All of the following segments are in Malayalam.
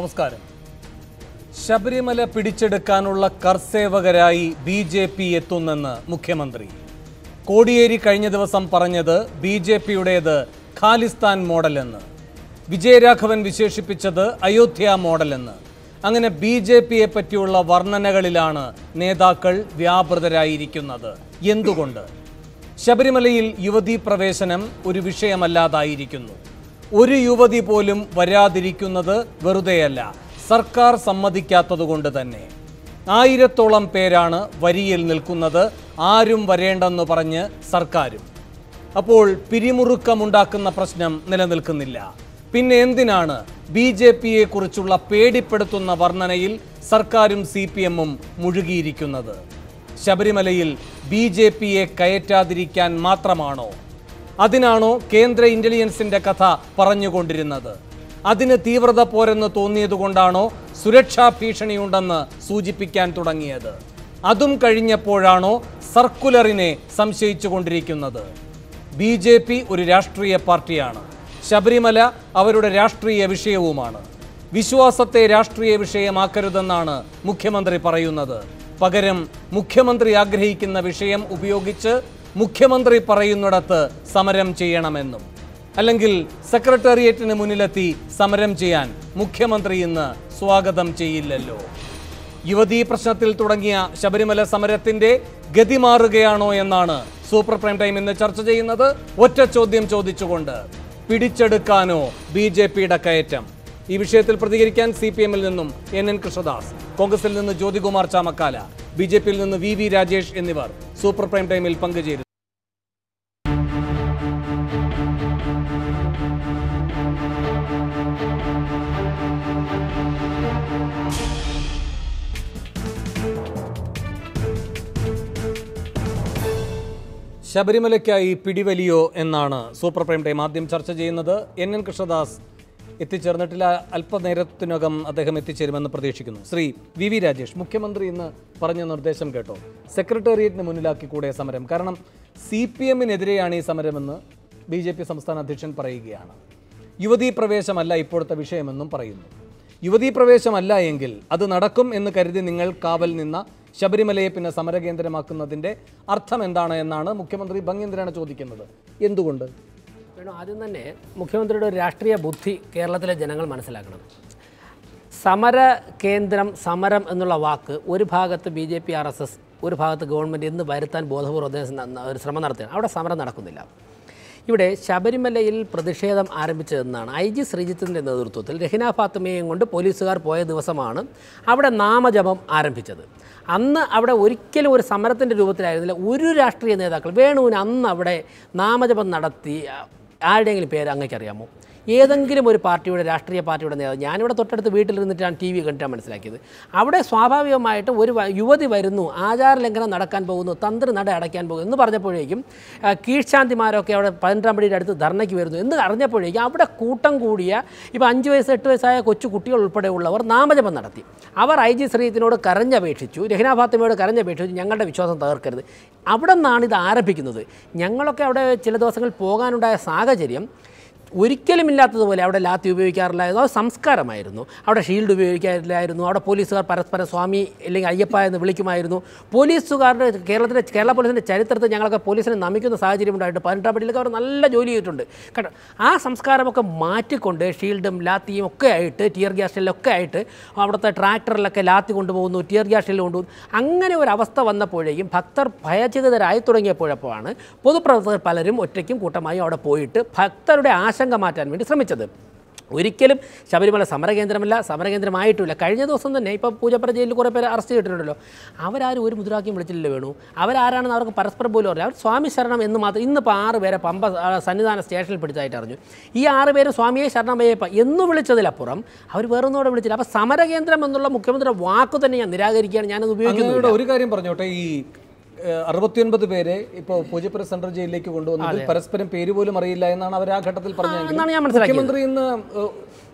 നമസ്കാരം. ശബരിമല പിടിച്ചെടുക്കാനുള്ള കർസേവകരായി ബി ജെ പി എത്തുന്നെന്ന് മുഖ്യമന്ത്രി. കോടിയേരി കഴിഞ്ഞ ദിവസം പറഞ്ഞത് ബി ജെ പിയുടേത് ഖാലിസ്ഥാൻ മോഡലെന്ന്. വിജയരാഘവൻ വിശേഷിപ്പിച്ചത് അയോധ്യ മോഡലെന്ന്. അങ്ങനെ ബി ജെ പിയെ പറ്റിയുള്ള വർണനകളിലാണ് നേതാക്കൾ വ്യാപൃതരായിരിക്കുന്നത്. എന്തുകൊണ്ട്? ശബരിമലയിൽ യുവതീ പ്രവേശനം ഒരു വിഷയമല്ലാതായിരിക്കുന്നു. ഒരു യുവതി പോലും വരാതിരിക്കുന്നത് വെറുതെയല്ല. സർക്കാർ സമ്മതിക്കാത്തതുകൊണ്ട് തന്നെ. ആയിരത്തോളം പേരാണ് വരിയിൽ നിൽക്കുന്നത്. ആരും വരേണ്ടെന്ന് പറഞ്ഞ് സർക്കാരും. അപ്പോൾ പിരിമുറുക്കമുണ്ടാക്കുന്ന പ്രശ്നം നിലനിൽക്കുന്നില്ല. പിന്നെ എന്തിനാണ് ബി ജെ പിയെ കുറിച്ചുള്ള പേടിപ്പെടുത്തുന്ന വർണനയിൽ സർക്കാരും സി പി എമ്മും മുഴുകിയിരിക്കുന്നത്? ശബരിമലയിൽ ബി ജെ പിയെ കയറ്റാതിരിക്കാൻ മാത്രമാണോ അതിനാണോ കേന്ദ്ര ഇന്റലിജൻസിന്റെ കഥ പറഞ്ഞുകൊണ്ടിരുന്നത്? അതിന് തീവ്രത പോരെന്ന് തോന്നിയതുകൊണ്ടാണോ സുരക്ഷാ ഭീഷണിയുണ്ടെന്ന് സൂചിപ്പിക്കാൻ തുടങ്ങിയത്? അതും കഴിഞ്ഞപ്പോഴാണോ സർക്കുലറിനെ സംശയിച്ചുകൊണ്ടിരിക്കുന്നത്? ബി ജെ പി ഒരു രാഷ്ട്രീയ പാർട്ടിയാണ്. ശബരിമല അവരുടെ രാഷ്ട്രീയ വിഷയവുമാണ്. വിശ്വാസത്തെ രാഷ്ട്രീയ വിഷയമാക്കരുതെന്നാണ് മുഖ്യമന്ത്രി പറയുന്നത്. പകരം മുഖ്യമന്ത്രി ആഗ്രഹിക്കുന്ന വിഷയം ഉപയോഗിച്ച് മുഖ്യമന്ത്രി പറയുന്നിടത്ത് സമരം ചെയ്യണമെന്നും അല്ലെങ്കിൽ സെക്രട്ടേറിയറ്റിന് മുന്നിലെത്തി സമരം ചെയ്യാൻ മുഖ്യമന്ത്രി ഇന്ന് സ്വാഗതം ചെയ്യില്ലല്ലോ. യുവതീ പ്രശ്നത്തിൽ തുടങ്ങിയ ശബരിമല സമരത്തിന്റെ ഗതി മാറുകയാണോ എന്നാണ് സൂപ്പർ പ്രൈം ടൈം ഇന്ന് ചർച്ച ചെയ്യുന്നത്. ഒറ്റ ചോദ്യം ചോദിച്ചുകൊണ്ട് പിടിച്ചെടുക്കാനോ ബി കയറ്റം. ഈ വിഷയത്തിൽ പ്രതികരിക്കാൻ സി പി എമ്മിൽ നിന്നും എൻ എൻ കൃഷ്ണദാസ് കോൺഗ്രസിൽ നിന്ന് ജ്യോതികുമാർ ചാമക്കാല ബി ജെ പിയിൽ നിന്ന് വി വി രാജേഷ് എന്നിവർ സൂപ്പർ പ്രൈം ടൈമിൽ പങ്കുചേരുന്നു. ശബരിമലയ്ക്കായി പിടിവലിയോ എന്നാണ് സൂപ്പർ പ്രൈം ടൈം ആദ്യം ചർച്ച ചെയ്യുന്നത്. എൻ എൻ കൃഷ്ണദാസ് എത്തിച്ചേർന്നിട്ടില്ല. അല്പനേരത്തിനകം അദ്ദേഹം എത്തിച്ചേരുമെന്ന് പ്രതീക്ഷിക്കുന്നു. ശ്രീ വി വി രാജേഷ് മുഖ്യമന്ത്രി ഇന്ന് പറഞ്ഞ നിർദ്ദേശം കേട്ടോ. സെക്രട്ടേറിയറ്റിന് മുന്നിലാക്കി കൂടെ സമരം. കാരണം സി പി എമ്മിനെതിരെയാണ് ഈ സമരമെന്ന് ബി ജെ പി സംസ്ഥാന അധ്യക്ഷൻ പറയുകയാണ്. യുവതീ പ്രവേശമല്ല ഇപ്പോഴത്തെ വിഷയമെന്നും പറയുന്നു. യുവതീ പ്രവേശമല്ല എങ്കിൽ അത് നടക്കും എന്ന് കരുതി നിങ്ങൾ കാവൽ നിന്ന ശബരിമലയെ പിന്നെ സമരകേന്ദ്രമാക്കുന്നതിന്റെ അർത്ഥം എന്താണ് എന്നാണ് മുഖ്യമന്ത്രി ഭംഗേന്ദ്രനാണ് ചോദിക്കുന്നത്. എന്തുകൊണ്ട്? വേണം ആദ്യം തന്നെ മുഖ്യമന്ത്രിയുടെ ഒരു രാഷ്ട്രീയ ബുദ്ധി കേരളത്തിലെ ജനങ്ങൾ മനസ്സിലാക്കണം. സമര കേന്ദ്രം സമരം എന്നുള്ള വാക്ക് ഒരു ഭാഗത്ത് B J P R S S ഒരു ഭാഗത്ത് ഗവൺമെന്റ് എന്ന് വരുത്താൻ ബോധപൂർവം ഒരു ശ്രമം നടത്തുകയാണ്. അവിടെ സമരം നടക്കുന്നില്ല. ഇവിടെ ശബരിമലയിൽ പ്രതിഷേധം ആരംഭിച്ചതെന്നാണ്. ഐ ജി ശ്രീജിത്തിന്റെ നേതൃത്വത്തിൽ രഹിന ഫാത്തിമയെയും കൊണ്ട് പോലീസുകാർ പോയ ദിവസമാണ് അവിടെ നാമജപം ആരംഭിച്ചത്. അന്ന് അവിടെ ഒരിക്കലും ഒരു സമരത്തിന്റെ രൂപത്തിലായിരുന്നില്ല. ഒരു രാഷ്ട്രീയ നേതാക്കൾ വേണുവിന് അന്ന് അവിടെ നാമജപം നടത്തി ആരുടെയെങ്കിലും പേര് അങ്ങേക്കറിയാമോ ഏതെങ്കിലും ഒരു പാർട്ടിയുടെ രാഷ്ട്രീയ പാർട്ടിയുടെ നേതാവ് ഞാനിവിടെ തൊട്ടടുത്ത് വീട്ടിലിരുന്നിട്ടാണ് ടി വി കണ്ടിട്ടാണ് മനസ്സിലാക്കിയത്. അവിടെ സ്വാഭാവികമായിട്ട് ഒരു യുവതി വരുന്നു ആചാരലംഘനം നടക്കാൻ പോകുന്നു തന്ത്രി നട അടയ്ക്കാൻ പോകുന്നു എന്ന് പറഞ്ഞപ്പോഴേക്കും കീഴ്ശാന്തിമാരൊക്കെ അവിടെ പതിനെട്ടാം പടിയുടെ അടുത്ത് ധർണയ്ക്ക് വരുന്നു എന്ന് അറിഞ്ഞപ്പോഴേക്കും അവിടെ കൂട്ടം കൂടിയ ഇപ്പോൾ അഞ്ച് വയസ്സ് എട്ട് വയസ്സായ കൊച്ചു കുട്ടികൾ ഉൾപ്പെടെയുള്ളവർ നാമജപം നടത്തി. അവർ ഐ ജി ശ്രീത്തിനോട് കരഞ്ഞപേക്ഷിച്ചു രഹ്ന ഫാത്തിമയോട് കരഞ്ഞപേക്ഷിച്ചു ഞങ്ങളുടെ വിശ്വാസം തകർക്കരുത്. അവിടെ നിന്നാണ് ഇത് ആരംഭിക്കുന്നത്. ഞങ്ങളൊക്കെ അവിടെ ചില ദിവസങ്ങൾ പോകാനുണ്ടായ സാഹചര്യം ഒരിക്കലും ഇല്ലാത്തതുപോലെ അവിടെ ലാത്തി ഉപയോഗിക്കാറില്ലായിരുന്നു അത് സംസ്കാരമായിരുന്നു. അവിടെ ഷീൽഡ് ഉപയോഗിക്കാറില്ലായിരുന്നു. അവിടെ പോലീസുകാർ പരസ്പരം സ്വാമി അല്ലെങ്കിൽ അയ്യപ്പ എന്ന് വിളിക്കുമായിരുന്നു. പോലീസുകാരുടെ കേരളത്തിലെ കേരള പോലീസിന്റെ ചരിത്രത്തിൽ ഞങ്ങളൊക്കെ പോലീസിനെ നമിക്കുന്ന സാഹചര്യം ഉണ്ടായിട്ട് പതിനെട്ടാം പടിയിലൊക്കെ അവർ നല്ല ജോലി ചെയ്തിട്ടുണ്ട്. കേട്ടോ ആ സംസ്കാരമൊക്കെ മാറ്റിക്കൊണ്ട് ഷീൽഡും ലാത്തിയും ഒക്കെ ആയിട്ട് ടിയർ ഗ്യാസിലൊക്കെ ആയിട്ട് അവിടുത്തെ ട്രാക്ടറിലൊക്കെ ലാത്തി കൊണ്ടുപോകുന്നു ടിയർ ഗ്യാസിൽ കൊണ്ടുപോകുന്നു. അങ്ങനെ ഒരു അവസ്ഥ വന്നപ്പോഴേക്കും ഭക്തർ ഭയചകിതരായി തുടങ്ങിയപ്പോഴപ്പോഴാണ് പൊതുപ്രവർത്തകർ പലരും ഒറ്റയ്ക്കും കൂട്ടമായും അവിടെ പോയിട്ട് ഭക്തരുടെ ആശങ്ക മാറ്റാൻ വേണ്ടി ശ്രമിച്ചത്. ഒരിക്കലും ശബരിമല സമരകേന്ദ്രമല്ല സമരകേന്ദ്രമായിട്ടുമില്ല കഴിഞ്ഞ ദിവസം തന്നെ ഇപ്പോൾ പൂജപ്പുര ജയിലിൽ കുറേ പേര് അറസ്റ്റ് ചെയ്തിട്ടുണ്ടല്ലോ. അവരാരും ഒരു മുദ്രാവാക്യം വിളിച്ചില്ലല്ലോ വേണു. അവരാരാണെന്ന് അവർക്ക് പരസ്പരം പോലും അറിയാം അവർ സ്വാമി ശരണം എന്ന് മാത്രം ഇന്നിപ്പോൾ ആറ് പേരെ പമ്പ സന്നിധാന സ്റ്റേഷനിൽ പിടിച്ചതായിട്ട് അറിഞ്ഞു. ഈ ആറ് പേര് സ്വാമിയെ ശരണമയ്യപ്പ എന്ന് വിളിച്ചതിലപ്പുറം അവർ വേറൊന്നുകൂടെ വിളിച്ചില്ല. അപ്പോൾ സമരകേന്ദ്രം എന്നുള്ള മുഖ്യമന്ത്രിയുടെ വാക്ക് തന്നെ ഞാൻ നിരാകരിക്കുകയാണ്. ഞാനത് ഉപയോഗിക്കുന്നത് ഒരു കാര്യം പറഞ്ഞോട്ടെ. ഈ അറുപത്തിയൊൻപത് പേരെ ഇപ്പോൾ പൂജപ്പുര സെൻട്രൽ ജയിലിലേക്ക് കൊണ്ടുവന്നത് പരസ്പരം പേര് പോലും അറിയില്ല എന്നാണ് അവർ ആ ഘട്ടത്തിൽ പറഞ്ഞത്. മുഖ്യമന്ത്രി ഇന്ന്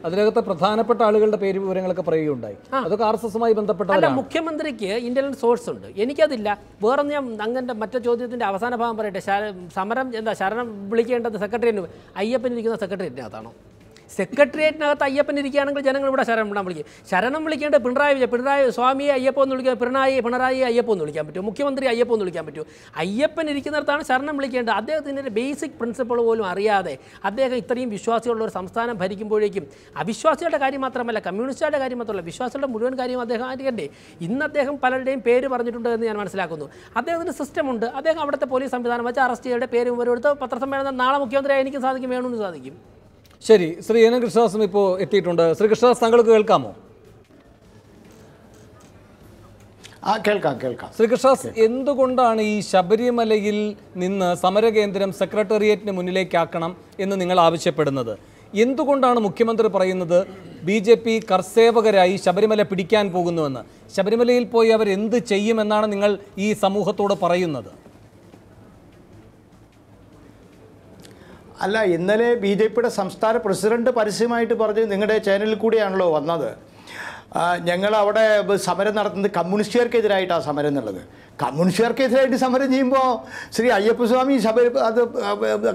അതിനകത്ത് പ്രധാനപ്പെട്ട ആളുകളുടെ പേര് വിവരങ്ങളൊക്കെ പറയുകയുണ്ടായി. അതൊക്കെ ആർ എസ് എസുമായി ബന്ധപ്പെട്ട മുഖ്യമന്ത്രിക്ക് ഇന്റലിജൻസ് സോഴ്സ് ഉണ്ട്. എനിക്കതില്ല. വേറെ ഞാൻ അങ്ങന്റെ മറ്റേ ചോദ്യത്തിന്റെ അവസാന ഭാഗം പറയട്ടെ. സമരം എന്താ ശരണം വിളിക്കേണ്ടത് സെക്രട്ടറിയേറ്റ് അയ്യപ്പൻ ഇരിക്കുന്ന സെക്രട്ടറിയേറ്റിനകത്താണോ സെക്രട്ടേറിയറ്റിനകത്ത് അയ്യപ്പൻ ഇരിക്കുകയാണെങ്കിൽ ജനങ്ങൾ ഇവിടെ ശരണം വിടാൻ വിളിക്കും. ശരണം വിളിക്കേണ്ട പിണറായി വിജയൻ പിണറായി സ്വാമിയെ അയ്യപ്പൻ എന്ന് വിളിക്കുക പിണറായി പിണറായി അയ്യപ്പൻ എന്ന് വിളിക്കാൻ പറ്റുമോ? മുഖ്യമന്ത്രി അയ്യപ്പൻ എന്ന് വിളിക്കാൻ പറ്റുമോ? അയ്യപ്പൻ ഇരിക്കുന്നിടത്താണ് ശരണം വിളിക്കേണ്ടത്. അദ്ദേഹത്തിന്റെ ബേസിക് പ്രിൻസിപ്പിൾ പോലും അറിയാതെ അദ്ദേഹം ഇത്രയും വിശ്വാസികളുള്ള ഒരു സംസ്ഥാനം ഭരിക്കുമ്പോഴേക്കും അവിശ്വാസികളുടെ കാര്യം മാത്രമല്ല കമ്മ്യൂണിസ്റ്റുകളുടെ കാര്യം മാത്രമല്ല വിശ്വാസികളുടെ മുഴുവൻ കാര്യം അദ്ദേഹം അറിയണ്ടേ ഇന്ന് അദ്ദേഹം പലരുടെയും പേര് പറഞ്ഞിട്ടുണ്ട് എന്ന് ഞാൻ മനസ്സിലാക്കുന്നു. അദ്ദേഹത്തിന് സിസ്റ്റം ഉണ്ട്. അദ്ദേഹം അവിടുത്തെ പോലീസ് സംവിധാനം വെച്ച് അറസ്റ്റ് ചെയ്യേണ്ട പേര് വിവരം എടുത്ത് പത്രസമ്മേളനം നാളെ മുഖ്യമന്ത്രി എനിക്കും സാധിക്കും വേണമെന്ന് സാധിക്കും. ശരി ശ്രീ എൻ കൃഷ്ണദാസും ഇപ്പോൾ എത്തിയിട്ടുണ്ട്. ശ്രീ കൃഷ്ണദാസ് താങ്കൾക്ക് കേൾക്കാമോ? ആ കേൾക്കാം കേൾക്കാം. ശ്രീ കൃഷ്ണദാസ് എന്തുകൊണ്ടാണ് ഈ ശബരിമലയിൽ നിന്ന് സമരകേന്ദ്രം സെക്രട്ടേറിയറ്റിന് മുന്നിലേക്കാക്കണം എന്ന് നിങ്ങൾ ആവശ്യപ്പെടുന്നത്? എന്തുകൊണ്ടാണ് മുഖ്യമന്ത്രി പറയുന്നത് ബി ജെ പി കർസേവകരായി ശബരിമല പിടിക്കാൻ പോകുന്നുവെന്ന്? ശബരിമലയിൽ പോയി അവർ എന്ത് ചെയ്യുമെന്നാണ് നിങ്ങൾ ഈ സമൂഹത്തോട് പറയുന്നത്? അല്ല ഇന്നലെ ബി ജെ പിയുടെ സംസ്ഥാന പ്രസിഡന്റ് പരസ്യമായിട്ട് പറഞ്ഞ് നിങ്ങളുടെ ചാനലിൽ കൂടിയാണല്ലോ വന്നത്. ഞങ്ങൾ അവിടെ സമരം നടത്തുന്നത് കമ്മ്യൂണിസ്റ്റുകാർക്കെതിരായിട്ടാണ് സമരം എന്നുള്ളത്. കമ്മ്യൂണിസ്റ്റുകാർക്കെതിരായിട്ട് സമരം ചെയ്യുമ്പോൾ ശ്രീ അയ്യപ്പസ്വാമി ശബ അത്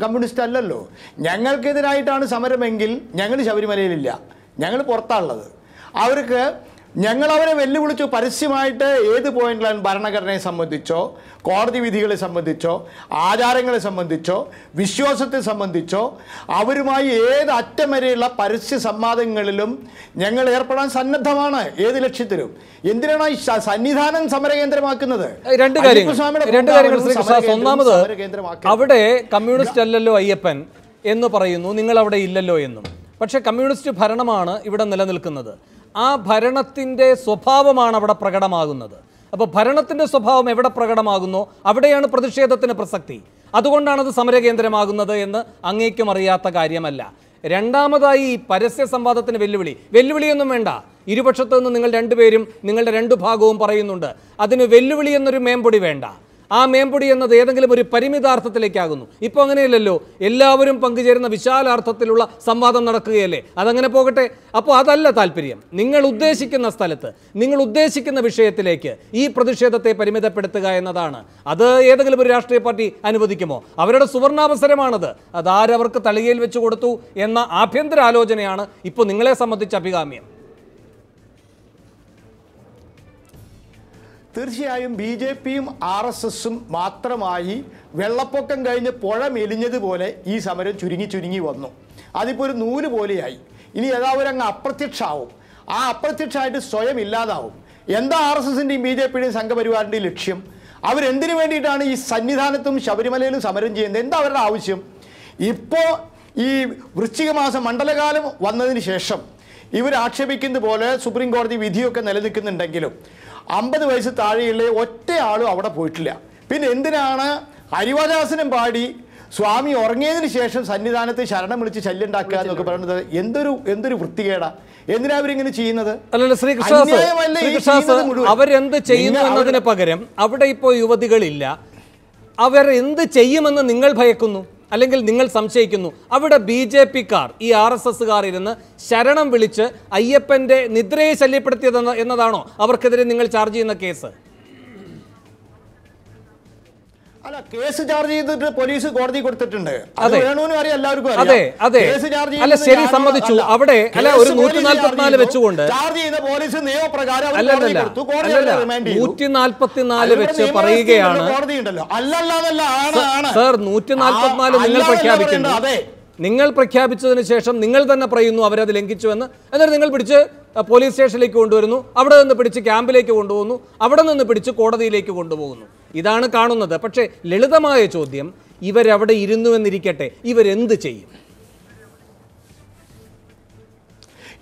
കമ്മ്യൂണിസ്റ്റ് അല്ലല്ലോ ഞങ്ങൾക്കെതിരായിട്ടാണ് സമരമെങ്കിൽ ഞങ്ങൾ ശബരിമലയിലില്ല. ഞങ്ങൾ പുറത്താണുള്ളത്. അവർക്ക് ഞങ്ങൾ അവരെ വെല്ലുവിളിച്ചു പരസ്യമായിട്ട് ഏത് പോയിന്റിലാണ് ഭരണഘടനയെ സംബന്ധിച്ചോ കോടതി വിധികളെ സംബന്ധിച്ചോ ആചാരങ്ങളെ സംബന്ധിച്ചോ വിശ്വാസത്തെ സംബന്ധിച്ചോ അവരുമായി ഏത് അറ്റം വരെയുള്ള പരസ്യ സംവാദങ്ങളിലും ഞങ്ങൾ ഏർപ്പെടാൻ സന്നദ്ധമാണ്. ഏത് ലക്ഷ്യത്തിലും? എന്തിനാണ് ഈ സന്നിധാനം സമരകേന്ദ്രമാക്കുന്നത്? രണ്ട് കാര്യങ്ങൾ. രണ്ട് കാര്യങ്ങൾ ഒന്നാമത് അവിടെ കമ്മ്യൂണിസ്റ്റ് അല്ലല്ലോ അയ്യപ്പൻ എന്ന് പറയുന്നു. നിങ്ങൾ അവിടെ ഇല്ലല്ലോ എന്നും. പക്ഷേ കമ്മ്യൂണിസ്റ്റ് ഭരണമാണ് ഇവിടെ നിലനിൽക്കുന്നത്. ആ ഭരണത്തിന്റെ സ്വഭാവമാണ് അവിടെ പ്രകടമാകുന്നത്. അപ്പോൾ ഭരണത്തിന്റെ സ്വഭാവം എവിടെ പ്രകടമാകുന്നോ? അവിടെയാണ് പ്രതിഷേധത്തിന് പ്രസക്തി. അതുകൊണ്ടാണത് അത് സമരകേന്ദ്രമാകുന്നത് എന്ന് അങ്ങേക്കും അറിയാത്ത കാര്യമല്ല. രണ്ടാമതായി ഈ പരസ്യ സംവാദത്തിന് വെല്ലുവിളി. വെല്ലുവിളിയൊന്നും വേണ്ട. ഇരുപക്ഷത്തു നിന്ന് നിങ്ങൾ രണ്ടുപേരും നിങ്ങളുടെ രണ്ടു ഭാഗവും പറയുന്നുണ്ട്. അതിന് വെല്ലുവിളി എന്നൊരു മേമ്പൊടി വേണ്ട. ആ മേമ്പൊടി എന്നത് ഏതെങ്കിലും ഒരു പരിമിതാർത്ഥത്തിലേക്കാകുന്നു. ഇപ്പോൾ അങ്ങനെയല്ലല്ലോ. എല്ലാവരും പങ്കുചേരുന്ന വിശാലാർത്ഥത്തിലുള്ള സംവാദം നടക്കുകയല്ലേ? അതങ്ങനെ പോകട്ടെ? അപ്പോൾ അതല്ല താല്പര്യം. നിങ്ങൾ ഉദ്ദേശിക്കുന്ന സ്ഥലത്ത് നിങ്ങൾ ഉദ്ദേശിക്കുന്ന വിഷയത്തിലേക്ക് ഈ പ്രതിഷേധത്തെ പരിമിതപ്പെടുത്തുക എന്നതാണ്. അത് ഏതെങ്കിലും ഒരു രാഷ്ട്രീയ പാർട്ടി അനുവദിക്കുമോ? അവരുടെ സുവർണാവസരമാണത്. അതാരവർക്ക് തളികയിൽ വെച്ച് കൊടുത്തു എന്ന ആഭ്യന്തര ആലോചനയാണ് ഇപ്പോൾ നിങ്ങളെ സംബന്ധിച്ച് അഭികാമ്യം. തീർച്ചയായും ബി ജെ പിയും ആർ എസ് എസും മാത്രമായി വെള്ളപ്പൊക്കം കഴിഞ്ഞ് പുഴ മെലിഞ്ഞതുപോലെ ഈ സമരം ചുരുങ്ങി ചുരുങ്ങി വന്നു. അതിപ്പോൾ ഒരു നൂൽ പോലെയായി. ഇനി ഏതാവരങ്ങ് അപ്രത്യക്ഷമാവും ആ അപ്രത്യക്ഷമായിട്ട് സ്വയം ഇല്ലാതാവും. എന്താ ആർ എസ് എസിന്റെയും ബി ജെ പിയുടെയും സംഘപരിവാറിന്റെയും ലക്ഷ്യം? അവരെന്തിനു വേണ്ടിയിട്ടാണ് ഈ സന്നിധാനത്തും ശബരിമലയിലും സമരം ചെയ്യുന്നത്? എന്താ അവരുടെ ആവശ്യം? ഇപ്പോൾ ഈ വൃശ്ചികമാസം മണ്ഡലകാലം വന്നതിന് ശേഷം ഇവർ ആക്ഷേപിക്കുന്നത് പോലെ സുപ്രീം കോടതി വിധിയൊക്കെ നിലനിൽക്കുന്നുണ്ടെങ്കിലും അമ്പത് വയസ്സ് താഴെയുള്ള ഒറ്റയാളും അവിടെ പോയിട്ടില്ല. പിന്നെ എന്തിനാണ് ഹരിവദാസനം പാടി സ്വാമി ഉറങ്ങിയതിന് ശേഷം സന്നിധാനത്ത് ശരണം വിളിച്ച് ശല്യം ഉണ്ടാക്കുക എന്നൊക്കെ പറയുന്നത് എന്തൊരു എന്തൊരു വൃത്തികേടാ. എന്തിനാ അവരിങ്ങനെ ചെയ്യുന്നത്? അല്ലല്ല ശ്രീകൃഷ്ണദാസ് ഈ ശ്രീ മുഴുവൻ? അവരെന്ത് ചെയ്യുന്നു എന്നതിന് പകരം അവിടെ ഇപ്പോൾ യുവതികളില്ല. അവർ എന്ത് ചെയ്യുമെന്ന് നിങ്ങൾ ഭയക്കുന്നു? അല്ലെങ്കിൽ നിങ്ങൾ സംശയിക്കുന്നു. അവിടെ ബി ജെ പിക്കാർ ഈ ആർ എസ് എസ്സുകാർ ഇരുന്ന് ശരണം വിളിച്ച് അയ്യപ്പന്റെ നിദ്രയെ ശല്യപ്പെടുത്തിയത് എന്നതാണോ അവർക്കെതിരെ നിങ്ങൾ ചാർജ് ചെയ്യുന്ന കേസ്? അല്ല കേസ് ചാർജ് ചെയ്തിട്ട് പോലീസ് കോടതി കൊടുത്തിട്ടുണ്ട്. അത്. വേണൂനും അറിയാം എല്ലാവർക്കും അതെ, അതെ. കേസ് ചാർജ് അല്ല, ശരി, സമ്മതിച്ചു. അവിടെ, അല്ല, ഒരു നൂറ്റി 144 വെച്ചുകൊണ്ട് ചാർജ് ചെയ്ത പോലീസ് നിയമപ്രകാരം നൂറ്റി നാൽപ്പത്തിനാല് വെച്ച് പറയുകയാണ്. സർ നൂറ്റി നാൽപ്പത്തിനാല് ആ, നിങ്ങൾ പ്രഖ്യാപിക്കുന്നു. നിങ്ങൾ പ്രഖ്യാപിച്ചതിന് ശേഷം നിങ്ങൾ തന്നെ പറയുന്നു അവരത് ലംഘിച്ചു എന്ന് എന്നിട്ട് നിങ്ങൾ പിടിച്ച് പോലീസ് സ്റ്റേഷനിലേക്ക് കൊണ്ടുവരുന്നു. അവിടെ നിന്ന് പിടിച്ച് ക്യാമ്പിലേക്ക് കൊണ്ടുപോകുന്നു. അവിടെ നിന്ന് പിടിച്ച് കോടതിയിലേക്ക് കൊണ്ടുപോകുന്നു. ഇതാണ് കാണുന്നത്. പക്ഷേ ലളിതമായ ചോദ്യം ഇവരവിടെ ഇരുന്നു എന്നിരിക്കട്ടെ ഇവരെന്ത് ചെയ്യും?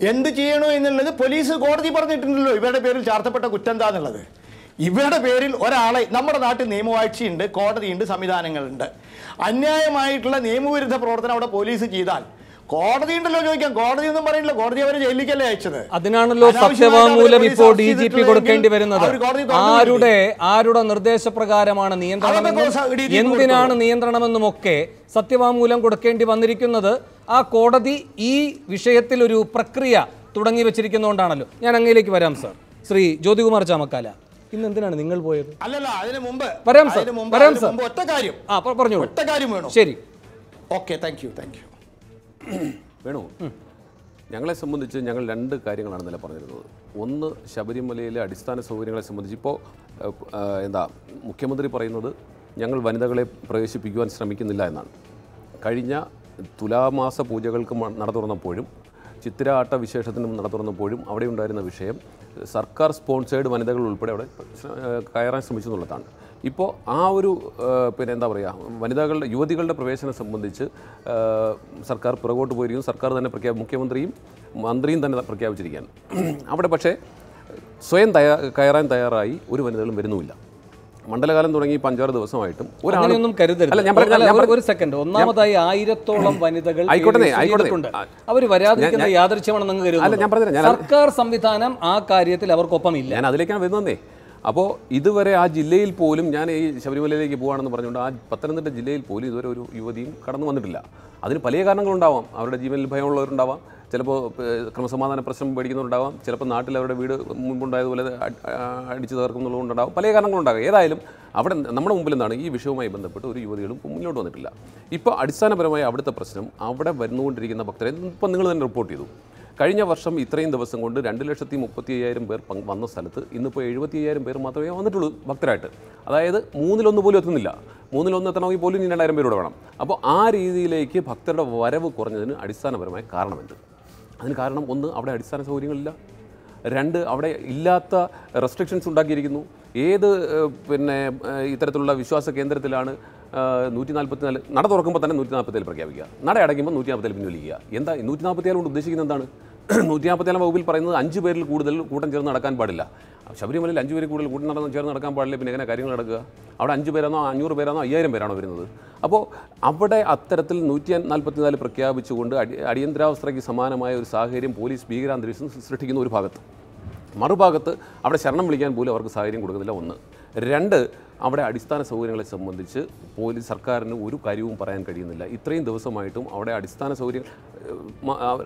എന്ത് ചെയ്യണോ എന്നുള്ളത് പോലീസ് കോടതി പറഞ്ഞിട്ടുണ്ടല്ലോ. ഇവരുടെ പേരിൽ ചാർത്തപ്പെട്ട കുറ്റം എന്താന്നുള്ളത്. ഇവരുടെ പേരിൽ ഒരാളെ നമ്മുടെ നാട്ടിൽ നിയമവാഴ്ചയുണ്ട് കോടതിയുണ്ട് സംവിധാനങ്ങളുണ്ട്. അന്യായമായിട്ടുള്ള നിയമവിരുദ്ധ പ്രവർത്തനം അവിടെ പോലീസ് ചെയ്താൽ കോടതി ഉണ്ടല്ലോ ചോദിക്കാം. കോടതി ഒന്നും പറയില്ല. കോടതി അവരെ ജയിലിലേക്കല്ലേ അയച്ചത്. അതിനാണല്ലോ സത്യവാങ്മൂലം ഇപ്പോ ഇപ്പോൾ ഡി ജി പി കൊടുക്കേണ്ടി വരുന്നത്. ആരുടെ ആരുടെ നിർദ്ദേശപ്രകാരമാണ് നിയന്ത്രണമെന്നും എന്തിനാണ് നിയന്ത്രണമെന്നും ഒക്കെ സത്യവാങ്മൂലം കൊടുക്കേണ്ടി വന്നിരിക്കുന്നത് ആ കോടതി ഈ വിഷയത്തിൽ ഒരു പ്രക്രിയ തുടങ്ങി വെച്ചിരിക്കുന്നതുകൊണ്ടാണല്ലോ ഞാൻ അങ്ങയിലേക്ക് വരാം സർ. ശ്രീ ജ്യോതികുമാർ ചാമക്കാല ഇന്ന് എന്തിനാണ് നിങ്ങൾ പോയത്? അല്ലല്ല അതിന് മുമ്പ് വരാം സർ, വരാം സർ. ഒറ്റ കാര്യം. ആ പറഞ്ഞോളൂ. ഒറ്റ കാര്യം വേണം. ശരി. Okay thank you thank you. Venu ഞങ്ങളെ സംബന്ധിച്ച് ഞങ്ങൾ രണ്ട് കാര്യങ്ങളാണ് ഇന്നലെ പറഞ്ഞിരുന്നത്. ഒന്ന് ശബരിമലയിലെ അടിസ്ഥാന സൗകര്യങ്ങളെ സംബന്ധിച്ച് ഇപ്പോൾ എന്താ മുഖ്യമന്ത്രി പറയുന്നത് ഞങ്ങൾ വനിതകളെ പ്രവേശിപ്പിക്കുവാൻ ശ്രമിക്കുന്നില്ല എന്നാണ്. കഴിഞ്ഞ തുലാമാസ പൂജകൾക്ക് നട തുറന്നപ്പോഴും ചിത്തിരാട്ട വിശേഷത്തിനും നട തുറന്നപ്പോഴും അവിടെ ഉണ്ടായിരുന്ന വിഷയം സർക്കാർ സ്പോൺസേഡ് വനിതകൾ ഉൾപ്പെടെ അവിടെ കയറാൻ ശ്രമിച്ചു എന്നുള്ളതാണ് ഇപ്പോൾ ആ ഒരു പിന്നെ എന്താ പറയുക വനിതകളുടെ യുവതികളുടെ പ്രവേശനം സംബന്ധിച്ച് സർക്കാർ പുറകോട്ട് പോയിരിക്കുന്നു. സർക്കാർ തന്നെ പ്രഖ്യാ മുഖ്യമന്ത്രിയും മന്ത്രിയും തന്നെ പ്രഖ്യാപിച്ചിരിക്കുകയാണ്. അവിടെ പക്ഷേ സ്വയം തയ്യാ കയറാൻ തയ്യാറായി ഒരു വനിതകളും വരുന്നുമില്ല. മണ്ഡലകാലം തുടങ്ങി ഇപ്പം അഞ്ചാറ് ദിവസമായിട്ടും ഒരാളൊന്നും കരുതരുത്. ഒരു- സെക്കൻഡ് ഒന്നാമതായി ആയിരത്തോളം വനിതകൾ ആയിക്കോട്ടെ, ആയിക്കോട്ടെ. അവർ വരാതിരിക്കുന്ന യാദൃശ്യമാണെന്ന്. കരുതുന്നു. സർക്കാർ സംവിധാനം ആ കാര്യത്തിൽ അവർക്കൊപ്പം ഇല്ല ഞാൻ അതിലേക്കാണ് വരുന്നതേ അപ്പോൾ ഇതുവരെ ആ ജില്ലയിൽ പോലും ഞാൻ ഈ ശബരിമലയിലേക്ക് പോവാണെന്ന് പറഞ്ഞുകൊണ്ട് ആ പത്തനംതിട്ട ജില്ലയിൽ പോലും ഇതുവരെ ഒരു യുവതിയും കടന്നു വന്നിട്ടില്ല. അതിന് പല കാരണങ്ങളുണ്ടാവാം. അവരുടെ ജീവനിൽ ഭയമുള്ളവരുണ്ടാവാം. ചിലപ്പോൾ ക്രമസമാധാന പ്രശ്നം പേടിക്കുന്നുണ്ടാവാം ചിലപ്പോൾ നാട്ടിൽ അവരുടെ വീട് മുമ്പുണ്ടായതുപോലെ അടിച്ചു തകർക്കുന്നുള്ളതുകൊണ്ടുണ്ടാവും പല കാരണങ്ങളുണ്ടാകും. ഏതായാലും അവിടെ നമ്മുടെ മുമ്പിൽ നിന്നാണ് ഈ വിഷയവുമായി ബന്ധപ്പെട്ട് ഒരു യുവതികളും മുന്നോട്ട് വന്നിട്ടില്ല. ഇപ്പോൾ അടിസ്ഥാനപരമായി അവിടുത്തെ പ്രശ്നം അവിടെ വരുന്നുകൊണ്ടിരിക്കുന്ന ഭക്തരെ ഇപ്പം നിങ്ങൾ തന്നെ റിപ്പോർട്ട് ചെയ്തു. കഴിഞ്ഞ വർഷം ഇത്രയും ദിവസം കൊണ്ട് രണ്ട് ലക്ഷത്തി മുപ്പത്തി അയ്യായിരം പേർ വന്ന സ്ഥലത്ത് ഇന്നിപ്പോൾ എഴുപത്തി അയ്യായിരം പേർ മാത്രമേ വന്നിട്ടുള്ളൂ ഭക്തരായിട്ട്. അതായത് മൂന്നിലൊന്ന് പോലും എത്തുന്നില്ല. മൂന്നിലൊന്ന് എത്തണമെങ്കിൽ പോലും ഇനി രണ്ടായിരം പേരോട് വേണം. അപ്പോൾ ആ രീതിയിലേക്ക് ഭക്തരുടെ വരവ് കുറഞ്ഞതിന് അടിസ്ഥാനപരമായ കാരണമെന്ത്? അതിന് കാരണം ഒന്ന് അവിടെ അടിസ്ഥാന സൗകര്യങ്ങളില്ല. രണ്ട് അവിടെ ഇല്ലാത്ത റെസ്ട്രിക്ഷൻസ് ഉണ്ടാക്കിയിരിക്കുന്നു. ഏത് പിന്നെ ഇത്തരത്തിലുള്ള വിശ്വാസ കേന്ദ്രത്തിലാണ് നൂറ്റി നാൽപ്പത്തിനാല് നട തുറക്കുമ്പോൾ തന്നെ നൂറ്റി നാൽപ്പത്തേഴ് പ്രഖ്യാപിക്കുക. നട അടയ്ക്കുമ്പോൾ നൂറ്റി നാൽപ്പത്തേഴ് പിൻവലിക്കുക. എന്താ നൂറ്റി നാൽപ്പത്തിയാൽ കൊണ്ട് ഉദ്ദേശിക്കുന്നത് എന്താണ്? നൂറ്റി നാൽപ്പത്തേഴാം വകുപ്പിൽ പറയുന്നത് അഞ്ച് പേരിൽ കൂടുതൽ കൂട്ടം ചേർന്ന് നടക്കാൻ പാടില്ല. ശബരിമലയിൽ അഞ്ച് പേര് കൂടുതൽ കൂട്ടം നടന്ന് ചേർന്ന് നടക്കാൻ പാടില്ല പിന്നെ എങ്ങനെ കാര്യങ്ങൾ നടക്കുക? അവിടെ അഞ്ച് പേരാണോ അഞ്ഞൂറ് പേരാണോ അയ്യായിരം പേരാണോ വരുന്നത്? അപ്പോൾ അവിടെ അത്തരത്തിൽ നൂറ്റി നാൽപ്പത്തിനാല് പ്രഖ്യാപിച്ചുകൊണ്ട് അടി അടിയന്തരാവസ്ഥയ്ക്ക് സമാനമായ ഒരു സാഹചര്യം പോലീസ് ഭീകരാന്തരീക്ഷം സൃഷ്ടിക്കുന്ന ഒരു ഭാഗത്ത്. മറുഭാഗത്ത് അവിടെ ശരണം വിളിക്കാൻ പോലും അവർക്ക് സാഹചര്യം കൊടുക്കുന്നില്ല. ഒന്ന്. രണ്ട് അവിടെ അടിസ്ഥാന സൗകര്യങ്ങളെ സംബന്ധിച്ച് പോലീസ് സർക്കാരിന് ഒരു കാര്യവും പറയാൻ കഴിയുന്നില്ല. ഇത്രയും ദിവസമായിട്ടും അവിടെ അടിസ്ഥാന സൗകര്യം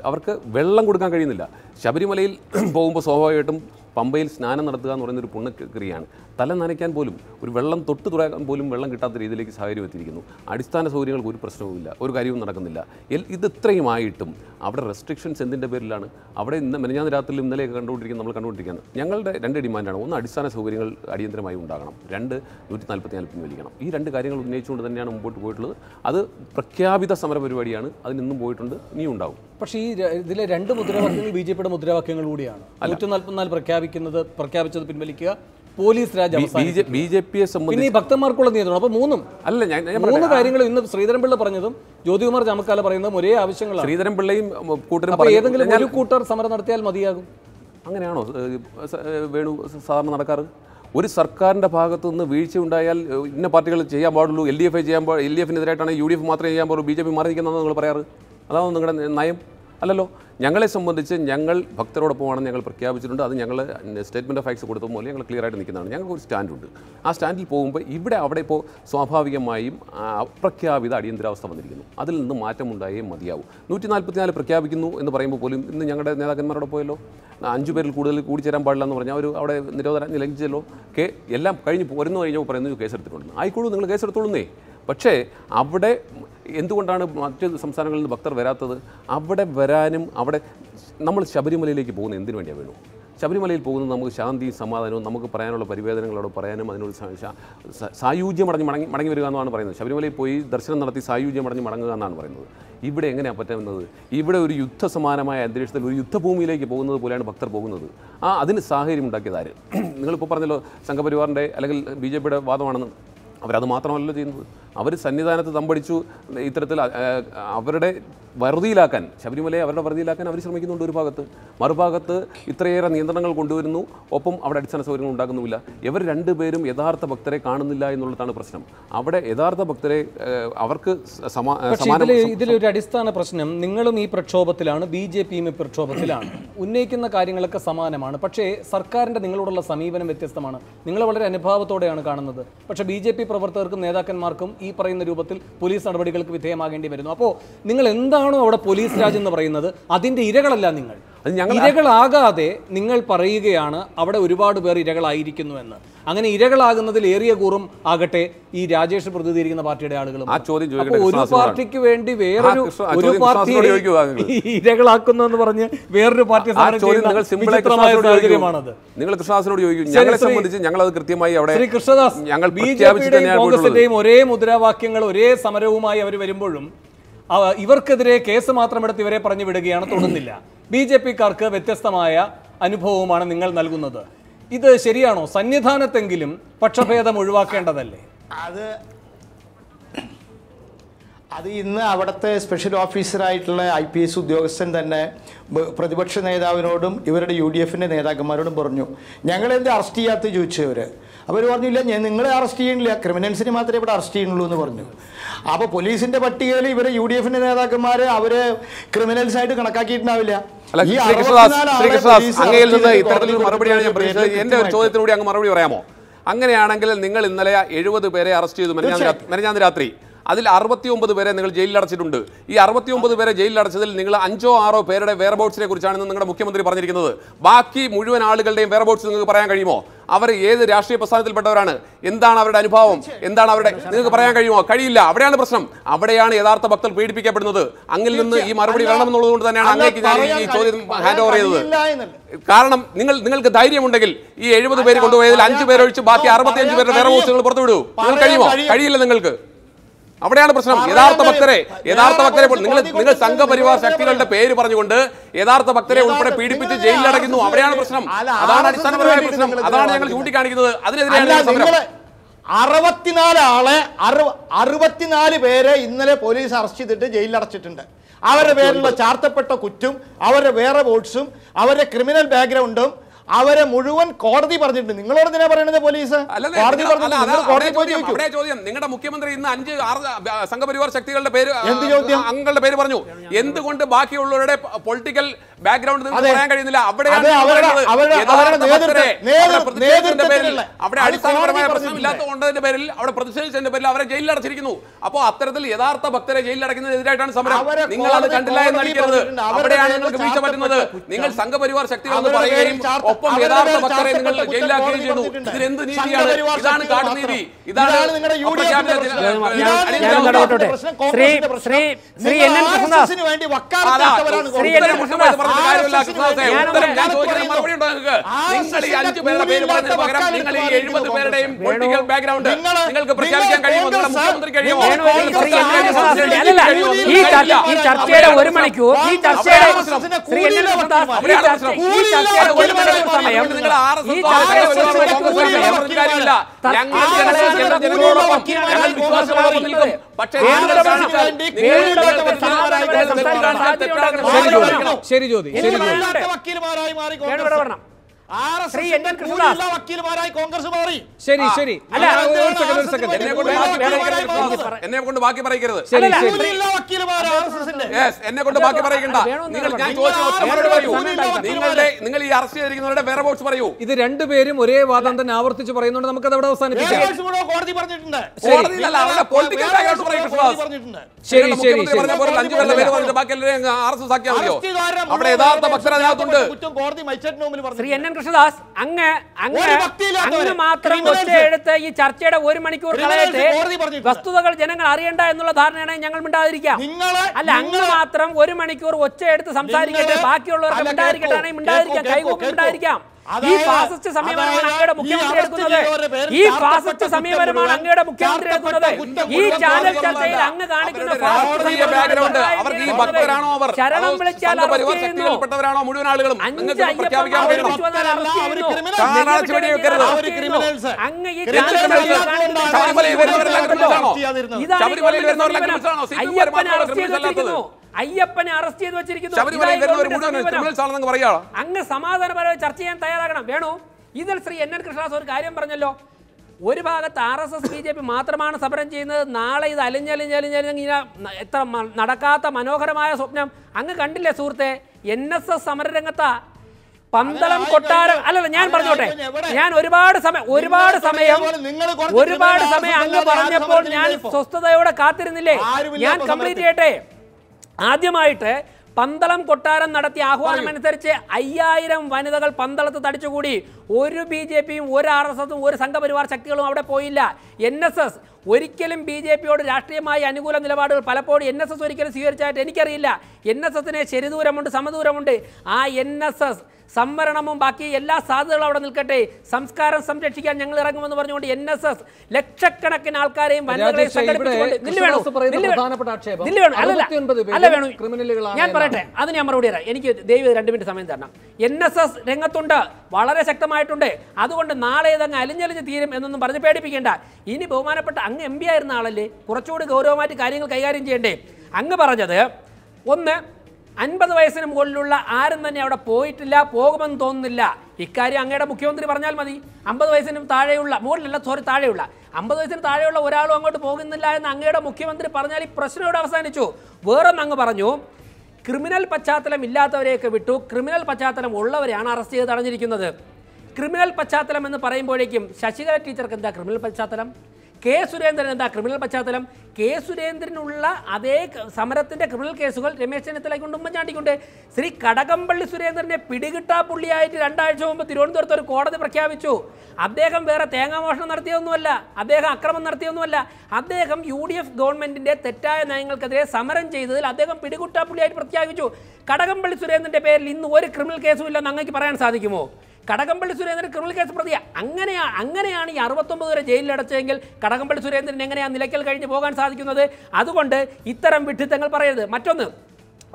അവർക്ക് വെള്ളം കൊടുക്കാൻ കഴിയുന്നില്ല. ശബരിമലയിൽ പോകുമ്പോൾ സ്വാഭാവികമായിട്ടും പമ്പയിൽ സ്നാനം നടത്തുക എന്ന് പറയുന്നൊരു പുണ്യക്രിയയാണ്. തല നനയ്ക്കാൻ പോലും ഒരു വെള്ളം തൊട്ട് തുറക്കാൻ പോലും വെള്ളം കിട്ടാത്ത രീതിയിലേക്ക് സാഹചര്യം എത്തിയിരിക്കുന്നു. അടിസ്ഥാന സൗകര്യങ്ങൾക്ക് ഒരു പ്രശ്നവുമില്ല ഒരു കാര്യവും നടക്കുന്നില്ല. ഇത് ഇത്രയുമായിട്ടും അവിടെ റെസ്ട്രിക്ഷൻസ് എന്തിന്റെ പേരിലാണ്? അവിടെ ഇന്ന് മെനഞ്ഞാന്ന് രാത്രിയിൽ ഇന്നലെയൊക്കെ കണ്ടുകൊണ്ടിരിക്കുന്നത് നമ്മൾ കണ്ടുകൊണ്ടിരിക്കുന്നത് ഞങ്ങളുടെ രണ്ട് ഡിമാൻഡാണ്. ഒന്ന് അടിസ്ഥാന സൗകര്യങ്ങൾ അടിയന്തരമായി ഉണ്ടാകണം. രണ്ട് നൂറ്റി നാൽപ്പത്തി നാല് പിൻവലിക്കണം ഈ രണ്ട് കാര്യങ്ങൾ ഉന്നയിച്ചുകൊണ്ട് തന്നെയാണ് മുമ്പോട്ട് പോയിട്ടുള്ളത്. അത് പ്രഖ്യാപിത സമര പരിപാടിയാണ് അതിനിന്നും പോയിട്ടുണ്ട്. ഇനിയും ഉണ്ടാവും. പക്ഷേ ഈ ഇതിലെ രണ്ട് മുദ്രാവാക്യങ്ങൾ ബി ജെ പിയുടെ മുദ്രാവാക്യങ്ങൾ കൂടിയാണ്. നൂറ്റി നാൽപ്പത്തിനാല് പ്രഖ്യാപിക്കുന്നത് പ്രഖ്യാപിച്ചത് പിൻവലിക്കുക പോലീസ് രാജ്. ബി ജെ പിയെ സംബന്ധിച്ച് ഈ ഭക്തന്മാർക്കുള്ള നിയന്ത്രണം. അപ്പൊ മൂന്നും അല്ല ഞാൻ മൂന്ന് കാര്യങ്ങൾ കാര്യങ്ങളും ഇന്ന് ശ്രീധരൻപിള്ള പറഞ്ഞതും ജ്യോതികുമാർ ചാമക്കാല പറയുന്നതും ഒരേ ആവശ്യങ്ങളാണ്. ശ്രീധരൻ പിള്ളയും ഉം, കൂട്ടരും ഏതെങ്കിലും ഒരു കൂട്ടർ സമരം നടത്തിയാൽ മതിയാകും. അങ്ങനെയാണോ? വേണു സാധാരണ നടക്കാറ്? ഒരു സർക്കാരിന്റെ ഭാഗത്തു നിന്ന് വീഴ്ച ഉണ്ടായാൽ ഇന്ന പാർട്ടികൾ ചെയ്യാൻ പാടുള്ളൂ എൽ ഡി എഫ് ചെയ്യാൻ പാടുള്ളൂ എൽ ഡി എഫിനെതിരായിട്ടാണ് യു ഡി എഫ് മാത്രമേ ചെയ്യാൻ പാടുള്ളൂ ബി ജെ പി മാറി നിൽക്കുന്നതെന്ന് നിങ്ങൾ പറയാറ്? അതാണോ നിങ്ങളുടെ നയം. അല്ലല്ലോ ഞങ്ങളെ സംബന്ധിച്ച് ഞങ്ങൾ ഭക്തരോടൊപ്പമാണെന്ന് ഞങ്ങൾ പ്രഖ്യാപിച്ചിട്ടുണ്ട്. അത് ഞങ്ങൾ സ്റ്റേറ്റ്മെന്റ് ഓഫ് ഫാക്ട്സ് കൊടുത്ത പോലെ ഞങ്ങൾ ക്ലിയർ ആയിട്ട് നിൽക്കുന്നതാണ്. ഞങ്ങൾക്ക് ഒരു സ്റ്റാൻഡുണ്ട്. ആ സ്റ്റാൻഡിൽ പോകുമ്പോൾ ഇവിടെ അവിടെ ഇപ്പോൾ സ്വാഭാവികമായും അപ്രഖ്യാപിത അടിയന്തരാവസ്ഥ വന്നിരിക്കുന്നു. അതിൽ നിന്ന് മാറ്റമുണ്ടായേ മതിയാവും. നൂറ്റി നാൽപ്പത്തിനാല് പ്രഖ്യാപിക്കുന്നു എന്ന് പറയുമ്പോൾ പോലും ഇന്ന് ഞങ്ങളുടെ നേതാക്കന്മാരോട് പോയല്ലോ. അഞ്ചു പേരിൽ കൂടുതൽ കൂടി ചേരാൻ പാടില്ല എന്ന് പറഞ്ഞാൽ അവർ അവിടെ നിരോധനം ലംഘിച്ചല്ലോ. കെ എല്ലാം കഴിഞ്ഞ് പോരുന്നു കഴിഞ്ഞപ്പോൾ പറയുന്നു കേസെടുത്തിട്ടുണ്ട്. ആയിക്കോളൂ നിങ്ങൾ കേസെടുത്തോളുന്നേ. പക്ഷേ അവിടെ എന്തുകൊണ്ടാണ് മറ്റ് സംസ്ഥാനങ്ങളിൽ നിന്ന് ഭക്തർ വരാത്തത്? അവിടെ വരാനും അവിടെ നമ്മൾ ശബരിമലയിലേക്ക് പോകുന്നത് എന്തിനു വേണ്ടിയാണ് വേണു? ശബരിമലയിൽ പോകുന്നത് നമുക്ക് ശാന്തി സമാധാനവും നമുക്ക് പറയാനുള്ള പരിവേദനങ്ങളോട് പറയാനും അതിനോട് സായുജ്യം അടഞ്ഞ് മടങ്ങി മടങ്ങി വരിക എന്നാണ് പറയുന്നത്. ശബരിമലയിൽ പോയി ദർശനം നടത്തി സായുജ്യം അടഞ്ഞ് മടങ്ങുക എന്നാണ് പറയുന്നത്. ഇവിടെ എങ്ങനെയാണ് പറ്റുന്നത്? ഇവിടെ ഒരു യുദ്ധസമാനമായ അന്തരീക്ഷത്തിൽ ഒരു യുദ്ധഭൂമിയിലേക്ക് പോകുന്നത് പോലെയാണ് ഭക്തർ പോകുന്നത്. ആ അതിന് സാഹചര്യം ഉണ്ടാക്കിയത് ആര്? നിങ്ങളിപ്പോൾ പറഞ്ഞല്ലോ സംഘപരിവാറിന്റെ അല്ലെങ്കിൽ ബി ജെ പിയുടെ വാദമാണെന്ന് അവരത് മാത്രമല്ലല്ലോ ചെയ്യുന്നത്. അവർ സന്നിധാനത്ത് തമ്പടിച്ചു ഇത്തരത്തിൽ അവരുടെ വറുതിയിലാക്കാൻ ശബരിമലയെ അവരുടെ വറുതിയിലാക്കാൻ അവർ ശ്രമിക്കുന്നുണ്ട് ഒരു ഭാഗത്ത്. മറുഭാഗത്ത് ഇത്രയേറെ നിയന്ത്രണങ്ങൾ കൊണ്ടുവരുന്നു. ഒപ്പം അവിടെ അടിസ്ഥാന സൗകര്യങ്ങൾ ഉണ്ടാക്കുന്നുമില്ല. ഇവർ രണ്ടുപേരും യഥാർത്ഥ ഭക്തരെ കാണുന്നില്ല എന്നുള്ളതാണ് പ്രശ്നം. അവിടെ യഥാർത്ഥ ഭക്തരെ അവർക്ക് ഇതിലൊരു അടിസ്ഥാന പ്രശ്നം നിങ്ങളും ഈ പ്രക്ഷോഭത്തിലാണ് ബി ജെ പിയും ഈ പ്രക്ഷോഭത്തിലാണ്. ഉന്നയിക്കുന്ന കാര്യങ്ങളൊക്കെ സമാനമാണ്. പക്ഷേ സർക്കാരിന്റെ നിങ്ങളോടുള്ള സമീപനം വ്യത്യസ്തമാണ്. നിങ്ങൾ വളരെ അനുഭാവത്തോടെയാണ് കാണുന്നത്. പക്ഷേ ബി ജെ പി പ്രവർത്തകർക്കും നേതാക്കന്മാർക്കും ഈ പറയുന്ന രൂപത്തിൽ പോലീസ് നടപടികൾക്ക് വിധേയമാകേണ്ടി വരുന്നു. അപ്പോൾ നിങ്ങൾ എന്താണോ അവിടെ പോലീസ് രാജ് എന്ന് പറയുന്നത് അതിന്റെ ഇരകളല്ല നിങ്ങൾ. ഇരകളാകാതെ നിങ്ങൾ പറയുകയാണ് അവിടെ ഒരുപാട് പേർ ഇരകളായിരിക്കുന്നു എന്ന്. അങ്ങനെ ഇരകളാകുന്നതിൽ ഏറിയ കൂറും ആകട്ടെ ഈ രാജേഷ് പ്രതിനിധീകരിക്കുന്ന പാർട്ടിയുടെ ആളുകളും. ആ ചോദ്യം ഒരു പാർട്ടിക്ക് വേണ്ടി വേറൊരു ഒരു പാർട്ടി. ഇരകളാക്കുന്നു എന്ന് പറഞ്ഞ് വേറൊരു പാർട്ടി സാഹചര്യമാണത്. നിങ്ങൾ കൃഷ്ണദാസിനോട് ചോദിക്കും. ഞങ്ങളെ സംബന്ധിച്ച് ഞങ്ങൾ അത് കൃത്യമായി അവിടെ ശ്രീ കൃഷ്ണദാസ് ഞങ്ങൾ ബി ജെ പിയുടെയും കോൺഗ്രസിന്റെയും ഒരേ മുദ്രാവാക്യങ്ങൾ ഒരേ സമരവുമായി അവർ വരുമ്പോഴും ഇവർക്കെതിരെ കേസ് മാത്രമെടുത്ത് ഇവരെ പറഞ്ഞു വിടുകയാണ് തോന്നുന്നില്ല. ബി ജെ പിക്കാർക്ക് വ്യത്യസ്തമായ അനുഭവവുമാണ് നിങ്ങൾ നൽകുന്നത്. ഇത് ശരിയാണോ? സന്നിധാനത്തെങ്കിലും പക്ഷഭേദം ഒഴിവാക്കേണ്ടതല്ലേ? അത് അത് ഇന്ന് അവിടുത്തെ സ്പെഷ്യൽ ഓഫീസറായിട്ടുള്ള ഐ പി എസ് ഉദ്യോഗസ്ഥൻ തന്നെ പ്രതിപക്ഷ നേതാവിനോടും ഇവരുടെ യു ഡി എഫിന്റെ നേതാക്കന്മാരോടും പറഞ്ഞു ഞങ്ങളെന്ത് അറസ്റ്റ് ചെയ്യാത്ത? ചോദിച്ചവർ അവർ പറഞ്ഞില്ല ഞാൻ നിങ്ങളെ അറസ്റ്റ് ചെയ്യണില്ല. ക്രിമിനൽസിനെ മാത്രമേ ഇവിടെ അറസ്റ്റ് ചെയ്യുന്നുള്ളൂ എന്ന് പറഞ്ഞു. അപ്പോൾ പോലീസിന്റെ പട്ടികയിൽ ഇവരെ യു ഡി എഫിന്റെ നേതാക്കന്മാർ അവർ ക്രിമിനൽസ് ആയിട്ട് കണക്കാക്കിയിട്ടുണ്ടാവില്ല. അല്ല ഈ ശ്രീ കൃഷ്ണദാസ് 64 ശ്രീ ആളെ കൃഷ്ണദാസ് പോലീസ് അങ്ങയിൽ നിന്ന് ഇത്തരത്തിലൊരു മറുപടിയാണ് ഞാൻ പ്രതീക്ഷിച്ചത്. എന്റെ ഒരു ചോദ്യത്തിനോട് അങ്ങ് മറുപടി പറയാമോ? അങ്ങനെയാണെങ്കിൽ നിങ്ങൾ ഇന്നലെ എഴുപത് പേരെ അറസ്റ്റ് ചെയ്തു. മെനഞ്ഞാന്ന് രാത്രി. അതിൽ അറുപത്തി ഒമ്പത് പേരെ നിങ്ങൾ ജയിലിൽ അടച്ചിട്ടുണ്ട്. ഈ അറുപത്തി ഒമ്പത് പേരെ ജയിലിൽ അടച്ചതിൽ നിങ്ങൾ അഞ്ചോ ആറോ പേരുടെ വെയർബോട്ട്സിനെ കുറിച്ചാണ് ഇന്ന് നിങ്ങളുടെ മുഖ്യമന്ത്രി പറഞ്ഞിരിക്കുന്നത്. ബാക്കി മുഴുവൻ ആളുകളുടെയും വെയർബോട്ട്സ് നിങ്ങൾക്ക് പറയാൻ കഴിയുമോ? അവർ ഏത് രാഷ്ട്രീയ പ്രസ്ഥാനത്തിൽപ്പെട്ടവരാണ്? എന്താണ് അവരുടെ അനുഭവം? എന്താണ് അവരുടെ നിങ്ങൾക്ക് പറയാൻ കഴിയുമോ? കഴിയില്ല. അവിടെയാണ് പ്രശ്നം. അവിടെയാണ് യഥാർത്ഥ ഭക്തർ പീഡിപ്പിക്കപ്പെടുന്നത്. അങ്ങിൽ നിന്ന് ഈ മറുപടി വേണമെന്നുള്ളത് കൊണ്ട് തന്നെയാണ് അങ്ങേക്ക് ഞാൻ ഈ ചോദ്യം ഹാൻഡ് ഓവർ ചെയ്തത്. കാരണം നിങ്ങൾ നിങ്ങൾക്ക് ധൈര്യമുണ്ടെങ്കിൽ ഈ എഴുപത് പേര് കൊണ്ടുപോയതിൽ അഞ്ചു പേരൊഴിച്ച് ബാക്കി അറുപത്തിയഞ്ച് പേരുടെ വേറെ കഴിയും. പുറത്തുവിടൂ നിങ്ങൾ പുറത്തു വിടൂ നിങ്ങൾ കഴിയുമോ? കഴിയില്ല നിങ്ങൾക്ക്. അവിടെയാണ് പ്രശ്നം. യഥാർത്ഥ ഭക്തരെ യഥാർത്ഥ ഭക്തരെ നിങ്ങൾ നിങ്ങൾ സംഘപരിവാർ ശക്തികളുടെ. പേര് പറഞ്ഞുകൊണ്ട് യഥാർത്ഥ ഭക്തരെ ഉൾപ്പെടെ പീഡിപ്പിച്ച് അടയ്ക്കുന്നു. അവിടെയാണ് പ്രശ്നം. അതാണ് അടിസ്ഥാനപരമായ പ്രശ്നം. അതാണ് ഞങ്ങൾ ചൂണ്ടിക്കാണിക്കുന്നത്. അതിനെതിരെയാണ് സമരം. അറുപത്തിനാല് ആളെ അറു- അറുപത്തിനാല് പേരെ ഇന്നലെ പോലീസ് അറസ്റ്റ് ചെയ്തിട്ട് ജയിലിൽ അടച്ചിട്ടുണ്ട്. അവരുടെ പേരിലുള്ള ചാർത്തപ്പെട്ട കുറ്റും അവരുടെ വേറെ വോട്ട്സും അവരുടെ ക്രിമിനൽ ബാക്ക്ഗ്രൗണ്ടും അവരെ മുഴുവൻ കോടതി പറഞ്ഞിട്ടുണ്ട്. നിങ്ങളോട് എന്തിനാ പറയണത് പോലീസ്? കോടതി അവിടെ ചോദ്യം, നിങ്ങളുടെ മുഖ്യമന്ത്രി ഇന്ന് അഞ്ച് ആറ് സംഘപരിവാർ ശക്തികളുടെ പേര് എന്ത് ചോദ്യം? അംഗങ്ങളുടെ പേര് പറഞ്ഞു. എന്തുകൊണ്ട് ബാക്കിയുള്ളവരുടെ പൊളിറ്റിക്കൽ ബാക്ക്ഗ്രൗണ്ട്. പറയാൻ കഴിയുന്നില്ല? അവിടെ പേരിൽ അവിടെ അടിസ്ഥാനപരമായ പ്രശ്നം. ഇല്ലാത്തതുകൊണ്ടതിന്റെ പേരിൽ അവിടെ പ്രതിഷേധിച്ചതിന്റെ പേരിൽ അവരെ ജയിലിൽ അടച്ചിരിക്കുന്നു അപ്പോൾ അത്തരത്തിൽ യഥാർത്ഥ ഭക്തരെ ജയിലിൽ അടയ്ക്കുന്നതിനെതിരായിട്ടാണ് സമരം നിങ്ങൾ അത് കണ്ടില്ല എന്ന്. അവരുടെ അവിടെയാണ് നിങ്ങൾക്ക് വീഴ്ച പറ്റുന്നത്. നിങ്ങൾ സംഘപരിവാർ ശക്തികൾ എന്ന് പറയുകയും ഒപ്പം യഥാർത്ഥ ഭക്തരെ നിങ്ങൾ ജയിലാക്കുകയും ജയിലിലാക്കുകയും കോടതി ഇതിനെന്ത് നീതിയാണ് ഇതാണ് കാട്ടുനീതി ഇതാണ് ശ്രീ- ശ്രീ- ശ്രീ എൻ എൻ കൃഷ്ണദാസ്. വേണ്ടി ശ്രീ എൻ എൻ കൃഷ്ണദാസ്. ഉത്തരം ഞാൻ മറുപടി ഉണ്ടോ നിങ്ങൾക്ക്? നിങ്ങൾ ഈ എസിന്റെ അഞ്ച് പേരുടെ പേര് പറഞ്ഞതിന് പകരം നിങ്ങൾ ഈ എഴുപത് പേരുടെയും പൊളിറ്റിക്കൽ ബാക്ക്ഗ്രൗണ്ട് നിങ്ങൾക്ക് പ്രഖ്യാപിക്കാൻ കഴിയുമോ മുഖ്യമന്ത്രി കഴിയുമോ ഈ ചർച്ചയുടെ ഒരു മണിക്കൂർ ഈ ചർച്ചയുടെ ശ്രീ എൻ എൻ കൃഷ്ണദാസ് ഈ ചർച്ചയുടെ ഒരു മണിക്കൂർ സമയം. ഈ. ശരി ജ്യോതി ശരി ജ്യോതി വരണം. വക്കീലന്മാരായി കോൺഗ്രസ് മാറി. ശരി ശരി. അല്ല, എന്നെ കൊണ്ട് ബാക്കി പറയിക്കരുത് വേണം. എന്നെ കൊണ്ട് ബാക്കി പറയണ്ട. നിങ്ങൾ ഞാൻ നിങ്ങളുടെ നിങ്ങൾ ഈ അറസ്റ്റ് ചെയ്തിരിക്കുന്നവരുടെ വേറെ ബോട്ട്സ് പറയൂ. ഇത് രണ്ടുപേരും ഒരേ വാദം തന്നെ ആവർത്തിച്ച് പറയുന്നുണ്ട്. നമുക്ക് അത് അവിടെ അവസാനിപ്പിക്കാം. കോടതി പറഞ്ഞിട്ടുണ്ട്. ശരി. ശരി ബാക്കി ആർ എസ് എസ് ആക്കിയാൽ മതിയോ? അവിടെ യഥാർത്ഥ മുമ്പിൽ ശ്രീ എൻ കൃഷ്ണദാസ് അങ്ങ് അങ്ങ് അങ്ങ് മാത്രം എടുത്ത് ഈ ചർച്ചയുടെ ഒരു മണിക്കൂർ കളയട്ടെ വസ്തുതകൾ ജനങ്ങൾ അറിയണ്ട എന്നുള്ള ധാരണയാണ് ഞങ്ങൾ മിണ്ടാതിരിക്കാം. അല്ല അങ്ങ് മാത്രം ഒരു മണിക്കൂർ ഒച്ച എടുത്ത് സംസാരിക്കട്ടെ ബാക്കിയുള്ളവർക്ക് മിണ്ടാതിരിക്കട്ടെ മിണ്ടാതിരിക്കാം. കൈകൂപ്പി. മിണ്ടാതിരിക്കാം. ഈ ഫാസിസ്റ്റ് സമീപനമാണ് അങ്ങയുടെ മുഖ്യമന്ത്രി എടുക്കുന്നത്. ഈ ഫാസിസ്റ്റ് സമീപനമാണ് അങ്ങയുടെ മുഖ്യമന്ത്രി എടുക്കുന്നത്. ഈ ചാനൽ ചർച്ചയിൽ അങ്ങ് കാണിക്കുന്ന ശരണം വിളിച്ചാൽ. അങ്ങ് ഈ അയ്യപ്പനെ അറസ്റ്റ് ചെയ്തിരിക്കുന്നു അയ്യപ്പനെ അറസ്റ്റ് ചെയ്ത് വെച്ചിരിക്കുന്നു. അങ്ങ് സമാധാനപരമായി ചർച്ച ചെയ്യാൻ തയ്യാറാകണം. വേണു ഇതിൽ ശ്രീ എൻ എൻ കൃഷ്ണദാസ് ഒരു കാര്യം പറഞ്ഞല്ലോ. ഒരു ഭാഗത്ത് R S S B J P മാത്രമാണ് സമരം ചെയ്യുന്നത്. നാളെ ഇത് അലിഞ്ഞലിഞ്ഞലിഞ്ഞലിഞ്ഞ് ഇങ്ങനെ എത്ര നടക്കാത്ത മനോഹരമായ സ്വപ്നം. അങ്ങ് കണ്ടില്ലേ സുഹൃത്തെ? എൻ എസ് എസ് സമരരംഗത്താ. പന്തളം കൊട്ടാരം അല്ലല്ല ഞാൻ പറഞ്ഞോട്ടെ. ഞാൻ ഒരുപാട് സമയം ഒരുപാട് സമയം ഒരുപാട് സമയം അങ്ങ് പറഞ്ഞപ്പോൾ ഞാൻ ഇപ്പോ. സ്വസ്ഥതയോടെ കാത്തിരുന്നില്ലേ? ഞാൻ കംപ്ലീറ്റ് ചെയ്യട്ടെ? ആദ്യമായിട്ട് പന്തളം കൊട്ടാരം നടത്തിയ ആഹ്വാനം അനുസരിച്ച് അയ്യായിരം വനിതകൾ പന്തളത്ത് തടിച്ചുകൂടി. ഒരു ബി ജെ പിയും ഒരു ആർ എസ് എസും ഒരു സംഘപരിവാർ ശക്തികളും അവിടെ പോയില്ല. എൻ എസ് എസ് ഒരിക്കലും ബി ജെ പിയോട് രാഷ്ട്രീയമായ അനുകൂല നിലപാടുകൾ പലപ്പോഴും എൻ എസ് എസ് ഒരിക്കലും സ്വീകരിച്ചായിട്ട് എനിക്കറിയില്ല. എൻ എസ് എസിന് ശരിദൂരമുണ്ട് സമദൂരമുണ്ട്. ആ എൻ എസ് എസ് സംവരണവും ബാക്കി എല്ലാ സാധ്യതകളും അവിടെ നിൽക്കട്ടെ. സംസ്കാരം സംരക്ഷിക്കാൻ ഞങ്ങൾ ഇറങ്ങുമെന്ന് പറഞ്ഞുകൊണ്ട് എൻ എസ് എസ് ലക്ഷക്കണക്കിന് ആൾക്കാരെയും വനിതകളെയും രാജേഷ്, ഇവിടെ സംഘടിപ്പിച്ചുകൊണ്ട് നില്ല് വേണു, കൃഷ്ണദാസ് പറയുന്ന നില്ല് വേണു. പ്രധാനപ്പെട്ട ആക്ഷേപം നില്ല് വേണു. അല്ലല്ല. 69 പേരും അല്ല വേണു. ക്രിമിനലുകളാണ് ഞാൻ പറയട്ടെ. അത് ഞാൻ മറുപടി തരാം എനിക്ക് ദൈവം രണ്ട് മിനിറ്റ് സമയം തരണം. എൻ എസ് എസ് രംഗത്തുണ്ട്. വളരെ ശക്തമായിട്ടുണ്ട്. അതുകൊണ്ട് നാളെ ഇതങ്ങ് അലിഞ്ഞലിഞ്ഞ് തീരും എന്നൊന്നും പറഞ്ഞ് പേടിപ്പിക്കേണ്ട. ഇനി ബഹുമാനപ്പെട്ട അങ്ങ് എം പി ആയിരുന്ന ആളല്ലേ? കുറച്ചുകൂടി ഗൗരവമായിട്ട് കാര്യങ്ങൾ കൈകാര്യം ചെയ്യണ്ടേ. അങ്ങ് പറഞ്ഞത് ഒന്ന് അൻപത് വയസ്സിന് മുകളിലുള്ള ആരും തന്നെ അവിടെ പോയിട്ടില്ല പോകുമെന്ന് തോന്നുന്നില്ല. ഇക്കാര്യം അങ്ങയുടെ മുഖ്യമന്ത്രി പറഞ്ഞാൽ മതി. അമ്പത് വയസ്സിനും താഴെയുള്ള മുകളിലല്ല സോറി താഴെയുള്ള. അമ്പത് വയസ്സിന് താഴെയുള്ള ഒരാളും അങ്ങോട്ട് പോകുന്നില്ല എന്ന് അങ്ങയുടെ മുഖ്യമന്ത്രി പറഞ്ഞാൽ ഈ പ്രശ്നം ഇവിടെ അവസാനിച്ചു. വേറൊന്നും അങ്ങ് പറഞ്ഞു ക്രിമിനൽ പശ്ചാത്തലം ഇല്ലാത്തവരെയൊക്കെ വിട്ടു. ക്രിമിനൽ പശ്ചാത്തലം ഉള്ളവരെയാണ് അറസ്റ്റ് ചെയ്ത് തടഞ്ഞിരിക്കുന്നത്. ക്രിമിനൽ പശ്ചാത്തലം എന്ന് പറയുമ്പോഴേക്കും ശശികല ടീച്ചർക്ക് എന്താ ക്രിമിനൽ പശ്ചാത്തലം? കെ സുരേന്ദ്രൻ എന്താ ക്രിമിനൽ പശ്ചാത്തലം? കെ സുരേന്ദ്രനുള്ള അതേ സമരത്തിന്റെ ക്രിമിനൽ കേസുകൾ രമേശ് ചെന്നിത്തലയ്ക്ക് കൊണ്ട് ഉമ്മൻചാണ്ടിക്കുണ്ട് ശ്രീ കടകംപള്ളി സുരേന്ദ്രനെ പിടികിട്ടാ പുള്ളിയായിട്ട് രണ്ടാഴ്ച മുമ്പ് തിരുവനന്തപുരത്ത് ഒരു കോടതി പ്രഖ്യാപിച്ചു. അദ്ദേഹം വേറെ തേങ്ങാമോഷണം നടത്തിയൊന്നുമല്ല അദ്ദേഹം അക്രമം നടത്തിയൊന്നുമല്ല അദ്ദേഹം യു ഡി എഫ് ഗവൺമെന്റിന്റെ തെറ്റായ നയങ്ങൾക്കെതിരെ സമരം ചെയ്തതിൽ അദ്ദേഹം പിടികുട്ടാ പുള്ളിയായിട്ട് പ്രഖ്യാപിച്ചു. കടകംപള്ളി സുരേന്ദ്രന്റെ പേരിൽ ഇന്ന് ഒരു ക്രിമിനൽ കേസും ഇല്ലെന്ന് അങ്ങേക്ക് പറയാൻ സാധിക്കുമോ? കടകംപള്ളി സുരേന്ദ്രൻ ക്രിമിനൽ കേസ് പ്രതിയാ. അങ്ങനെയാ അങ്ങനെയാണ് ഈ അറുപത്തൊമ്പത് വരെ ജയിലിലടച്ചെങ്കിൽ കടകംപള്ളി സുരേന്ദ്രൻ എങ്ങനെയാണ് നിലയ്ക്കൽ കഴിഞ്ഞ് പോകാൻ സാധിക്കുന്നത്? അതുകൊണ്ട് ഇത്തരം വിഡ്ഢിത്തങ്ങൾ പറയരുത്. മറ്റൊന്ന്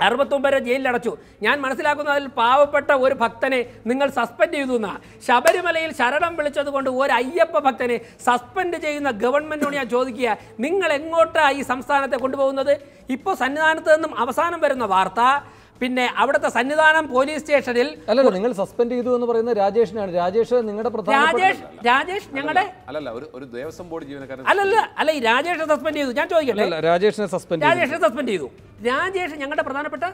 അറുപത്തൊമ്പത് വരെ ജയിലിലടച്ചു. ഞാൻ മനസ്സിലാക്കുന്ന അതിൽ പാവപ്പെട്ട ഒരു ഭക്തനെ നിങ്ങൾ സസ്പെൻഡ് ചെയ്തു എന്നാ. ശബരിമലയിൽ ശരണം വിളിച്ചത് കൊണ്ട് ഒരു അയ്യപ്പ ഭക്തനെ സസ്പെൻഡ് ചെയ്യുന്ന ഗവൺമെന്റിനോട് ഞാൻ ചോദിക്കുക നിങ്ങൾ എങ്ങോട്ടാണ് ഈ സംസ്ഥാനത്തെ കൊണ്ടുപോകുന്നത്? ഇപ്പോൾ സന്നിധാനത്ത് നിന്നും അവസാനം വരുന്ന വാർത്ത പിന്നെ അവിടുത്തെ സന്നിധാനം പോലീസ് സ്റ്റേഷനിൽ അല്ലല്ലോ നിങ്ങൾ സസ്പെൻഡ് ചെയ്തു എന്ന് പറയുന്നത് രാജേഷിനാണ്. രാജേഷ് നിങ്ങളുടെ രാജേഷ് രാജേഷ് ഞങ്ങളുടെ അല്ലല്ല ഒരു ഒരു ദേവസ്വം ബോർഡ് ജീവനക്കാരൻ അല്ലല്ല അല്ല ഈ രാജേഷ് സസ്പെൻഡ് ചെയ്തു. ഞാൻ ചോദിക്കട്ടെ? അല്ല രാജേഷിനെ സസ്പെൻഡ് ചെയ്തു. രാജേഷിനെ സസ്പെൻഡ് ചെയ്തു. രാജേഷ് ഞങ്ങളുടെ പ്രധാനപ്പെട്ട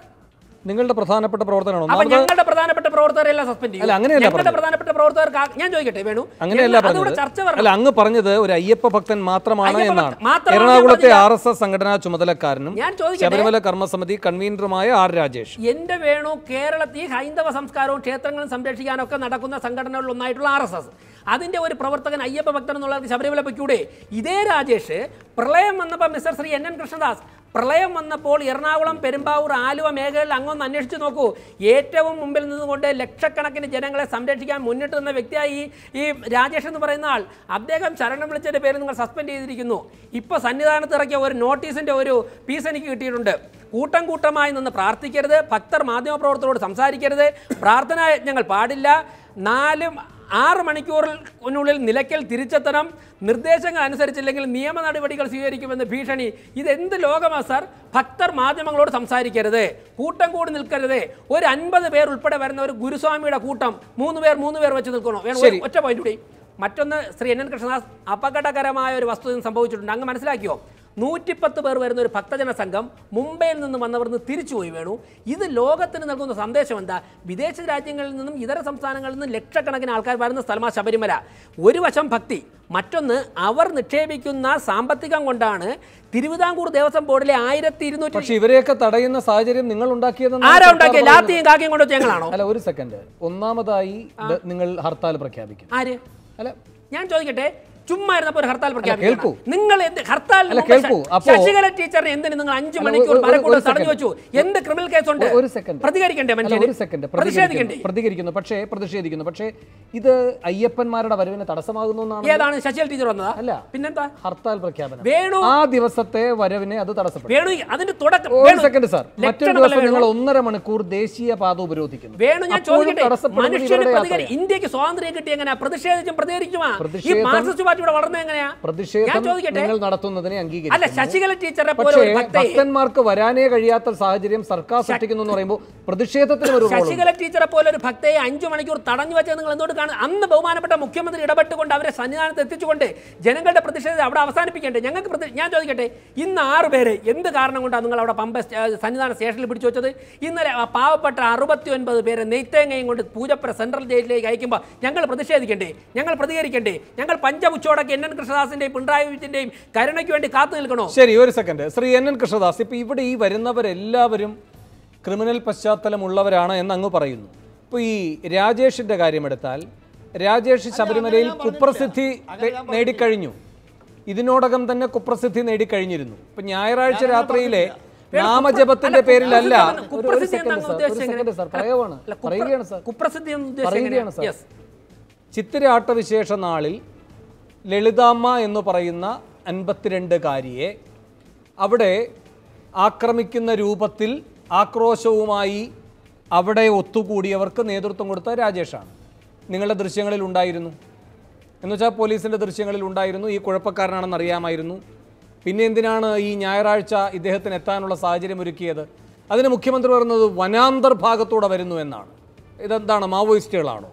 നിങ്ങളുടെ പ്രധാനപ്പെട്ട പ്രവർത്തനമാണോ? അപ്പൊ ഞങ്ങളുടെ പ്രധാനപ്പെട്ട പ്രവർത്തകരെല്ലാം സസ്പെൻഡ് ചെയ്യും. അങ്ങനെയല്ല. പ്രധാനപ്പെട്ട പ്രവർത്തകർക്ക് ഞാൻ ചോദിക്കട്ടെ വേണു. അങ്ങനെയല്ല ചർച്ച അല്ല അങ്ങ് പറഞ്ഞത് ഒരു അയ്യപ്പ ഭക്തൻ മാത്രമാണ് എന്നാണ്. എറണാകുളത്തെ ആർ എസ് എസ് സംഘടനാ ചുമതലക്കാരനും? ശബരിമല കർമ്മസമിതി കൺവീനറുമായ ആർ രാജേഷ്. എന്റെ വേണു കേരളത്തിൽ ഹൈന്ദവ സംസ്കാരവും ക്ഷേത്രങ്ങളും സംരക്ഷിക്കാനൊക്കെ നടക്കുന്ന സംഘടനകളിൽ ഒന്നായിട്ടുള്ള ആർ എസ് എസ്. അതിന്റെ ഒരു പ്രവർത്തകൻ അയ്യപ്പ ഭക്തൻ എന്നുള്ളവർക്ക് ശബരിമല പൊയ്ക്കൂടെ? ഇതേ രാജേഷ് പ്രളയം വന്നപ്പോൾ mister Shri N N Krishnadas പ്രളയം വന്നപ്പോൾ എറണാകുളം പെരുമ്പാവൂർ ആലുവ മേഖലയിൽ അങ്ങൊന്ന് അന്വേഷിച്ച് നോക്കൂ. ഏറ്റവും മുമ്പിൽ നിന്നുകൊണ്ട് ലക്ഷക്കണക്കിന് ജനങ്ങളെ സംരക്ഷിക്കാൻ മുന്നിട്ട് നിന്ന വ്യക്തിയായി ഈ രാജേഷ് എന്ന് പറയുന്ന ആൾ. അദ്ദേഹം ശരണം വിളിച്ചതിന്റെ പേര് നിങ്ങൾ സസ്പെൻഡ് ചെയ്തിരിക്കുന്നു. ഇപ്പോൾ സന്നിധാനത്ത് ഇറക്കിയ ഒരു നോട്ടീസിന്റെ ഒരു പീസ് എനിക്ക് കിട്ടിയിട്ടുണ്ട്. കൂട്ടം കൂട്ടമായി നിന്ന് പ്രാർത്ഥിക്കരുത് ഭക്തർ മാധ്യമപ്രവർത്തകരോട് സംസാരിക്കരുത്. പ്രാർത്ഥനാ യജ്ഞങ്ങൾ പാടില്ല. നാല് ആറ് മണിക്കൂറിനുള്ളിൽ നിലയ്ക്കൽ തിരിച്ചെത്തണം. നിർദ്ദേശങ്ങൾ അനുസരിച്ചില്ലെങ്കിൽ നിയമ നടപടികൾ സ്വീകരിക്കുമെന്ന് ഭീഷണി. ഇതെന്ത് ലോകമാണ് സാർ? ഭക്തർ മാധ്യമങ്ങളോട് സംസാരിക്കരുത്. കൂട്ടം കൂടി നിൽക്കരുത്. ഒരു അൻപത് പേർ ഉൾപ്പെടെ വരുന്ന ഒരു ഗുരുസ്വാമിയുടെ കൂട്ടം മൂന്ന് പേർ മൂന്ന് പേർ വെച്ച് നിൽക്കണോ ഒറ്റ പോയിന്റ് കൂടി. മറ്റൊന്ന് ശ്രീ എൻ എൻ കൃഷ്ണദാസ് അപകടകരമായ ഒരു വസ്തുത സംഭവിച്ചിട്ടുണ്ട്. അങ്ങ് മനസ്സിലാക്കിയോ? നൂറ്റിപ്പത്ത് പേർ വരുന്ന ഒരു ഭക്തജന സംഘം മുംബൈയിൽ നിന്ന് വന്നവർ നിന്ന് തിരിച്ചുപോയി വേണു. ഇത് ലോകത്തിന് നൽകുന്ന സന്ദേശം എന്താ? വിദേശ രാജ്യങ്ങളിൽ നിന്നും ഇതര സംസ്ഥാനങ്ങളിൽ നിന്നും ലക്ഷക്കണക്കിന് ആൾക്കാർ വരുന്ന സ്ഥലമാണ് ശബരിമല. ഒരു വശം ഭക്തി മറ്റൊന്ന് അവർ നിക്ഷേപിക്കുന്ന സാമ്പത്തികം കൊണ്ടാണ് തിരുവിതാംകൂർ ദേവസ്വം ബോർഡിലെ ആയിരത്തി ഇരുന്നൂറ്റി പക്ഷെ ഇവരെയൊക്കെ തടയുന്ന സാഹചര്യം നിങ്ങൾ ഉണ്ടാക്കിയതെന്നാണ് ആരാ സർക്കാർ ഉണ്ടാക്കിയ? ലാത്തിയും കാക്കിയും കൊണ്ട് ഞങ്ങളാണോ? അല്ല ഒരു സെക്കൻഡ് ഒന്നാമതായി നിങ്ങൾ ഹർത്താൽ പ്രഖ്യാപിക്കും. ആര്? അല്ല. ഞാൻ ചോദിക്കട്ടെ? ചുമ്മാ ഇരുന്നപ്പോ ഒരു ഹർത്താൽ കേൾക്കൂ. നിങ്ങൾ എന്ത് ഹർത്താൽ ശശികല ടീച്ചറിനെ എന്തിന് നിങ്ങൾ അഞ്ചു മണിക്കൂർ മരക്കൂട്ടം തടഞ്ഞു. വെച്ചു? എന്ത് ക്രിമിനൽ കേസുണ്ട്? ഒരു സെക്കൻഡ്. പ്രതികരിക്കണ്ടേ മനുഷ്യൻ മനുഷ്യന്? ഒരു സെക്കൻഡ്. പ്രതിഷേധിക്കണ്ടേ? പ്രതികരിക്കുന്നു. പക്ഷേ പ്രതിഷേധിക്കുന്നു. പക്ഷേ ഇത് അയ്യപ്പന്മാരുടെ വരവിന് തടസ്സമാകുന്നു ഏതാണ്? ശശികല ടീച്ചർ വന്നതാ? അല്ല. പിന്നെന്താ? ഹർത്താൽ പ്രഖ്യാപനം. വേണു ആ ദിവസത്തെ വരവിനെ അത് തടസ്സപ്പെടും വേണു അതിന്റെ തുടക്കം. ഒരു സെക്കൻഡ് സാർ. മറ്റൊരു ദിവസം നിങ്ങൾ ഒന്നര മണിക്കൂർ ദേശീയ പാത ഉപരോധിക്കുന്നു. വേണു ഞാൻ ചോദിക്കട്ടെ? മനുഷ്യന് ഇന്ത്യയ്ക്ക് സ്വാതന്ത്ര്യം കിട്ടി എങ്ങനെയാ? പ്രതിഷേധിച്ചും പ്രതികരിക്കുമാ ഈ മാർക്സിസ്റ്റ് പാർട്ടി ഇവിടെ വളർന്നത് എങ്ങനെയാ? പ്രതിഷേധം നിങ്ങൾ നടത്തുന്നതിനെ അല്ല ശശികല ടീച്ചറെ പോലെ ഭക്തന്മാർക്ക് വരാനേ കഴിയാത്ത സാഹചര്യം സർക്കാർ സൃഷ്ടിക്കുന്നു എന്ന് പറയുമ്പോൾ പ്രതിഷേധത്തിന് ഒരു ശശികല ടീച്ചറെ പോലെ ഒരു ഭക്തയെ അഞ്ചു മണിക്കൂർ തടഞ്ഞു വെച്ചത് നിങ്ങൾ എന്തുകൊണ്ട് കാണും? അന്ന് ബഹുമാനപ്പെട്ട മുഖ്യമന്ത്രി ഇടപെട്ടുകൊണ്ട് അവരെ സന്നിധാനത്ത് എത്തിച്ചുകൊണ്ട് ജനങ്ങളുടെ പ്രതിഷേധം അവിടെ അവസാനിപ്പിക്കേണ്ടേ? ഞങ്ങൾക്ക് ഞാൻ ചോദിക്കട്ടെ ഇന്ന് ആറ് പേര് എന്ത് കാരണം കൊണ്ടാണ് നിങ്ങൾ അവിടെ പമ്പ സന്നിധാന സ്റ്റേഷനിൽ പിടിച്ചു വെച്ചത്? ഇന്നലെ പാവപ്പെട്ട അറുപത്തി ഒൻപത് പേരെ നെയ്ത്തേങ്ങയും കൊണ്ട് പൂജപ്പുര സെൻട്രൽ ജയിലിലേക്ക് അയക്കുമ്പോൾ ഞങ്ങൾ പ്രതിഷേധിക്കണ്ടേ? ഞങ്ങൾ പ്രതികരിക്കണ്ടേ? ഞങ്ങൾ പഞ്ചമുച്ചോടൊക്കെ എൻ എൻ കൃഷ്ണദാസിന്റെയും പിണറായി വിജയന്റെയും കരുണയ്ക്ക് വേണ്ടി കാത്തു നിൽക്കണോ? ശരി ഒരു second Shri N N Krishnadas ഇപ്പൊ ഇവിടെ ഈ വരുന്നവരെല്ലാവരും ക്രിമിനൽ പശ്ചാത്തലമുള്ളവരാണ് എന്ന് അങ്ങ് പറയുന്നു. ഇപ്പൊ ഈ രാജേഷിന്റെ കാര്യമെടുത്താൽ രാജേഷ് ശബരിമലയിൽ കുപ്രസിദ്ധി നേടിക്കഴിഞ്ഞു. ഇതിനോടകം തന്നെ കുപ്രസിദ്ധി നേടിക്കഴിഞ്ഞിരുന്നു. ഇപ്പൊ ഞായറാഴ്ച രാത്രിയിലെ നാമജപത്തിന്റെ പേരിലല്ല കുപ്രസിദ്ധി പറയുകയാണ് സാർ പറയുകയാണ് സാർ. Yes. ചിത്തിരാട്ടവിശേഷ നാളിൽ ലളിതാമ്മ എന്ന് പറയുന്ന അൻപത്തിരണ്ടുകാരിയെ അവിടെ ആക്രമിക്കുന്ന രൂപത്തിൽ ആക്രോശവുമായി അവിടെ ഒത്തുകൂടിയവർക്ക് നേതൃത്വം കൊടുത്ത രാജേഷാണ്. നിങ്ങളുടെ ദൃശ്യങ്ങളിൽ ഉണ്ടായിരുന്നു. എന്നുവെച്ചാൽ പോലീസിന്റെ ദൃശ്യങ്ങളിൽ ഉണ്ടായിരുന്നു. ഈ കുഴപ്പക്കാരനാണെന്ന് അറിയാമായിരുന്നു. പിന്നെ എന്തിനാണ് ഈ ഞായറാഴ്ച ഇദ്ദേഹത്തിന് എത്താനുള്ള സാഹചര്യം ഒരുക്കിയത്? അതിന് മുഖ്യമന്ത്രി പറയുന്നത് വനാന്തർ ഭാഗത്തൂടെ വരുന്നു എന്നാണ്. ഇതെന്താണ്? മാവോയിസ്റ്റുകളാണോ?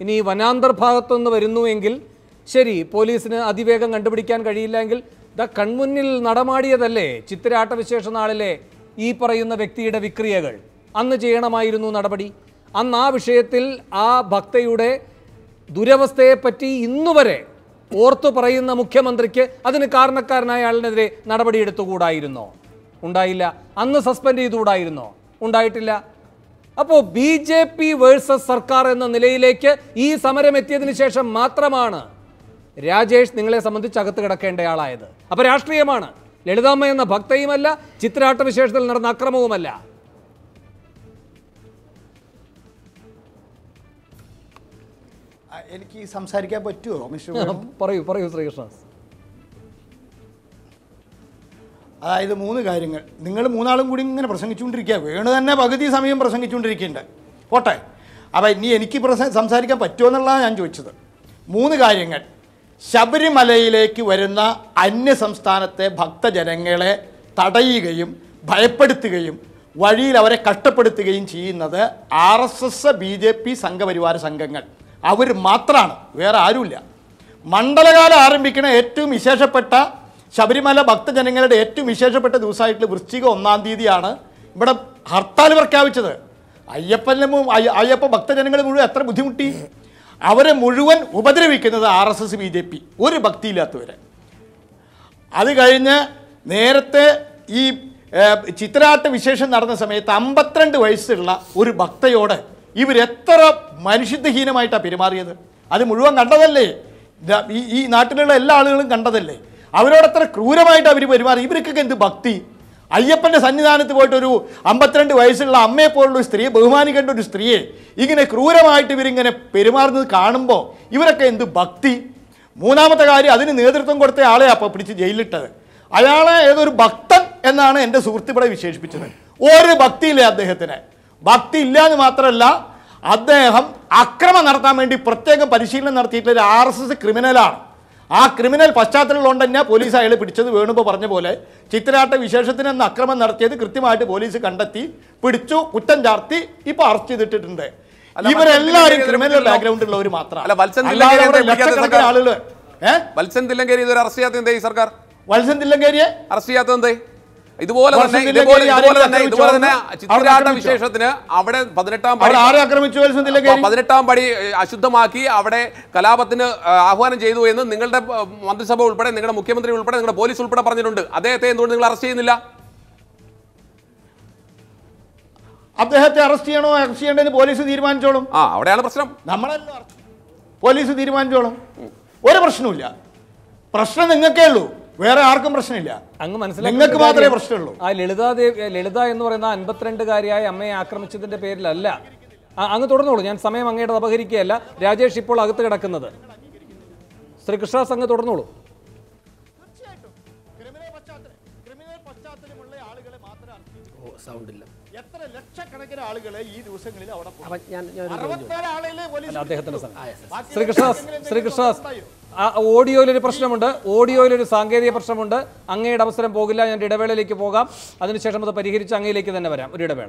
ഇനി ഈ വനാന്തർ ഭാഗത്തുനിന്ന് വരുന്നുവെങ്കിൽ ശരി പോലീസിന് അതിവേഗം കണ്ടുപിടിക്കാൻ കഴിയില്ലെങ്കിൽ ദ കൺമുന്നിൽ നടമാടിയതല്ലേ ചിത്തിരാട്ട വിശേഷ നാളിലെ ഈ പറയുന്ന വ്യക്തിയുടെ വിക്രിയകൾ? അന്ന് ചെയ്യണമായിരുന്നു നടപടി. അന്ന് ആ വിഷയത്തിൽ ആ ഭക്തയുടെ ദുരവസ്ഥയെപ്പറ്റി ഇന്നുവരെ ഓർത്തു പറയുന്ന മുഖ്യമന്ത്രിക്ക് അതിന് കാരണക്കാരനായ ആളിനെതിരെ നടപടിയെടുത്തുകൂടായിരുന്നോ ഉണ്ടായില്ല. അന്ന് സസ്പെൻഡ് ചെയ്തുകൂടായിരുന്നോ? ഉണ്ടായിട്ടില്ല. അപ്പോൾ ബി ജെ പി വേഴ്സസ് സർക്കാർ എന്ന നിലയിലേക്ക് ഈ സമരം എത്തിയതിനു ശേഷം മാത്രമാണ് രാജേഷ് നിങ്ങളെ സംബന്ധിച്ച് അകത്ത് കിടക്കേണ്ടയാളായത് അപ്പോൾ രാഷ്ട്രീയമാണ്. ലളിതാമ്മ എന്ന ഭക്തയുമല്ല ചിത്രാട്ടവിശേഷത്തിൽ നടന്ന അക്രമവുമല്ല. എനിക്ക് സംസാരിക്കാൻ പറ്റുമോ മിസ്റ്റർ പറയൂ പറയൂ ശ്രീകൃഷ്ണ. അതായത് മൂന്ന് കാര്യങ്ങൾ. നിങ്ങൾ മൂന്നാളും കൂടി ഇങ്ങനെ പ്രസംഗിച്ചുകൊണ്ടിരിക്കുക. വേണു തന്നെ പകുതി സമയം പ്രസംഗിച്ചുകൊണ്ടിരിക്കുന്നുണ്ട് പോട്ടെ. അപ്പം ഇനി എനിക്ക് പ്രസ സംസാരിക്കാൻ പറ്റുമോ എന്നുള്ളതാണ് ഞാൻ ചോദിച്ചത്. മൂന്ന് കാര്യങ്ങൾ. ശബരിമലയിലേക്ക് വരുന്ന അന്യ സംസ്ഥാനത്തെ ഭക്തജനങ്ങളെ തടയുകയും ഭയപ്പെടുത്തുകയും വഴിയിൽ അവരെ കഷ്ടപ്പെടുത്തുകയും ചെയ്യുന്നത് R S S B J P Sangh Parivar സംഘങ്ങൾ. അവർ മാത്രമാണ് വേറെ ആരുമില്ല. മണ്ഡലകാലം ആരംഭിക്കുന്ന ഏറ്റവും വിശേഷപ്പെട്ട ശബരിമല ഭക്തജനങ്ങളുടെ ഏറ്റവും വിശേഷപ്പെട്ട ദിവസമായിട്ടുള്ള വൃശ്ചിക ഒന്നാം തീയതിയാണ് ഇവിടെ ഹർത്താൽ പ്രഖ്യാപിച്ചത്. അയ്യപ്പനും അയ്യപ്പ ഭക്തജനങ്ങൾ മുഴുവൻ എത്ര ബുദ്ധിമുട്ടി? അവരെ മുഴുവൻ ഉപദ്രവിക്കുന്നത് R S S B J P. ഒരു ഭക്തിയില്ലാത്തവരെ. അത് കഴിഞ്ഞ് നേരത്തെ ഈ ചിത്രാട്ട വിശേഷം നടന്ന സമയത്ത് അമ്പത്തിരണ്ട് വയസ്സുള്ള ഒരു ഭക്തയോട് ഇവരെത്ര മനുഷ്യത്വഹീനമായിട്ടാണ് പെരുമാറിയത്? അത് മുഴുവൻ കണ്ടതല്ലേ? ഈ നാട്ടിലുള്ള എല്ലാ ആളുകളും കണ്ടതല്ലേ? അവരോടത്ര ക്രൂരമായിട്ട് അവർ പെരുമാറി. ഇവർക്കൊക്കെ എന്ത് ഭക്തി? അയ്യപ്പന്റെ സന്നിധാനത്ത് പോയിട്ട് ഒരു അമ്പത്തിരണ്ട് വയസ്സുള്ള അമ്മയെ പോലുള്ള ഒരു സ്ത്രീയെ ബഹുമാനിക്കേണ്ട ഒരു സ്ത്രീയെ ഇങ്ങനെ ക്രൂരമായിട്ട് ഇവരിങ്ങനെ പെരുമാറുന്നത് കാണുമ്പോൾ ഇവരൊക്കെ എന്ത് ഭക്തി? മൂന്നാമത്തെ കാര്യം അതിന് നേതൃത്വം കൊടുത്ത ആളെ അപ്പോൾ പിടിച്ച് ജയിലിലിട്ടത്. അയാളെ ഏതൊരു ഭക്തൻ എന്നാണ് എന്റെ സുഹൃത്ത് ഇവിടെ വിശേഷിപ്പിച്ചത്. ഒരു ഭക്തിയില്ല അദ്ദേഹത്തിന്. ഭക്തി ഇല്ല എന്ന് മാത്രമല്ല അദ്ദേഹം അക്രമം നടത്താൻ വേണ്ടി പ്രത്യേകം പരിശീലനം നടത്തിയിട്ടുള്ള ഒരു ആർ എസ് എസ് ക്രിമിനലാണ്. ആ ക്രിമിനൽ പശ്ചാത്തലമുള്ളതുകൊണ്ട് തന്നെ പോലീസ് അയാൾ പിടിച്ചത് വേണുമ്പോൾ പറഞ്ഞ പോലെ ചിത്രയാട്ട വിശേഷത്തിന് അന്ന് അക്രമം നടത്തിയത് കൃത്യമായിട്ട് പോലീസ് കണ്ടെത്തി പിടിച്ചു കുറ്റം ചാർത്തി ഇപ്പൊ അറസ്റ്റ് ചെയ്തിട്ടിട്ടുണ്ട്. ഇവരെല്ലാവരും ക്രിമിനൽ ബാക്ക്ഗ്രൗണ്ട് ഉള്ളവർ മാത്രം? ആളുകൾ ഏഹ് വത്സൻ തില്ലങ്കേരി ഇതൊരു അറസ്റ്റ് ചെയ്യാത്ത സർക്കാർ? വത്സൻ തില്ലങ്കേരിയെ? അറസ്റ്റ് ചെയ്യാത്തത് എന്തേ ഇതുപോലെ തന്നെ ഇതുപോലെ തന്നെ ഇതുപോലെ തന്നെ വിശേഷത്തിന് അവിടെ പതിനെട്ടാം പടി പതിനെട്ടാം പടി അശുദ്ധമാക്കി അവിടെ കലാപത്തിന് ആഹ്വാനം ചെയ്തു എന്ന് നിങ്ങളുടെ മന്ത്രിസഭ ഉൾപ്പെടെ നിങ്ങളുടെ മുഖ്യമന്ത്രി ഉൾപ്പെടെ നിങ്ങളുടെ പോലീസ് ഉൾപ്പെടെ പറഞ്ഞിട്ടുണ്ട്. അദ്ദേഹത്തെ എന്തുകൊണ്ട് നിങ്ങൾ അറസ്റ്റ് ചെയ്യുന്നില്ല? അദ്ദേഹത്തെ അറസ്റ്റ് ചെയ്യണോ? അറസ്റ്റ് ചെയ്യേണ്ടതെന്ന് പോലീസ് തീരുമാനിച്ചോളും. ആ അവിടെയാണ് പ്രശ്നം. നമ്മളല്ലോ പോലീസ് തീരുമാനിച്ചോളും. ഒരു പ്രശ്നവുമില്ല. പ്രശ്നം നിങ്ങൾക്കേ ഉള്ളൂ. വേറെ ആർക്കും പ്രശ്നമില്ല. അങ്ങ് നിങ്ങൾക്ക് മാത്രമേ പ്രശ്നമുള്ളൂ. ആ ലളിതാദേവി ലളിത എന്ന് പറയുന്ന അൻപത്തിരണ്ടുകാരിയായ അമ്മയെ ആക്രമിച്ചതിന്റെ പേരിലല്ല. ആ, അങ്ങ് തുടർന്നോളൂ. ഞാൻ സമയം അങ്ങയുടെ അപഹരിക്കുകയല്ല. രാജേഷ് ഇപ്പോൾ അകത്ത് കിടക്കുന്നത്. ശ്രീകൃഷ്ണദാസ് അങ്ങ് തുടർന്നോളൂ. ഓ സൗണ്ട് ഇല്ല എത്ര ലക്ഷക്കണക്കിന് ആളുകളെ ഈ ദിവസങ്ങളിൽ അവിടെ ശ്രീകൃഷ്ണദാസ് ശ്രീകൃഷ്ണദാസ്. ഓഡിയോയിലൊരു പ്രശ്നമുണ്ട്. ഓഡിയോയിലൊരു സാങ്കേതിക പ്രശ്നമുണ്ട്. അങ്ങയുടെ അവസരം പോകില്ല. ഞാൻ ഇടവേളയിലേക്ക് പോകാം. അതിനുശേഷം അത് പരിഹരിച്ച് അങ്ങയിലേക്ക് തന്നെ വരാം. ഒരു ഇടവേള.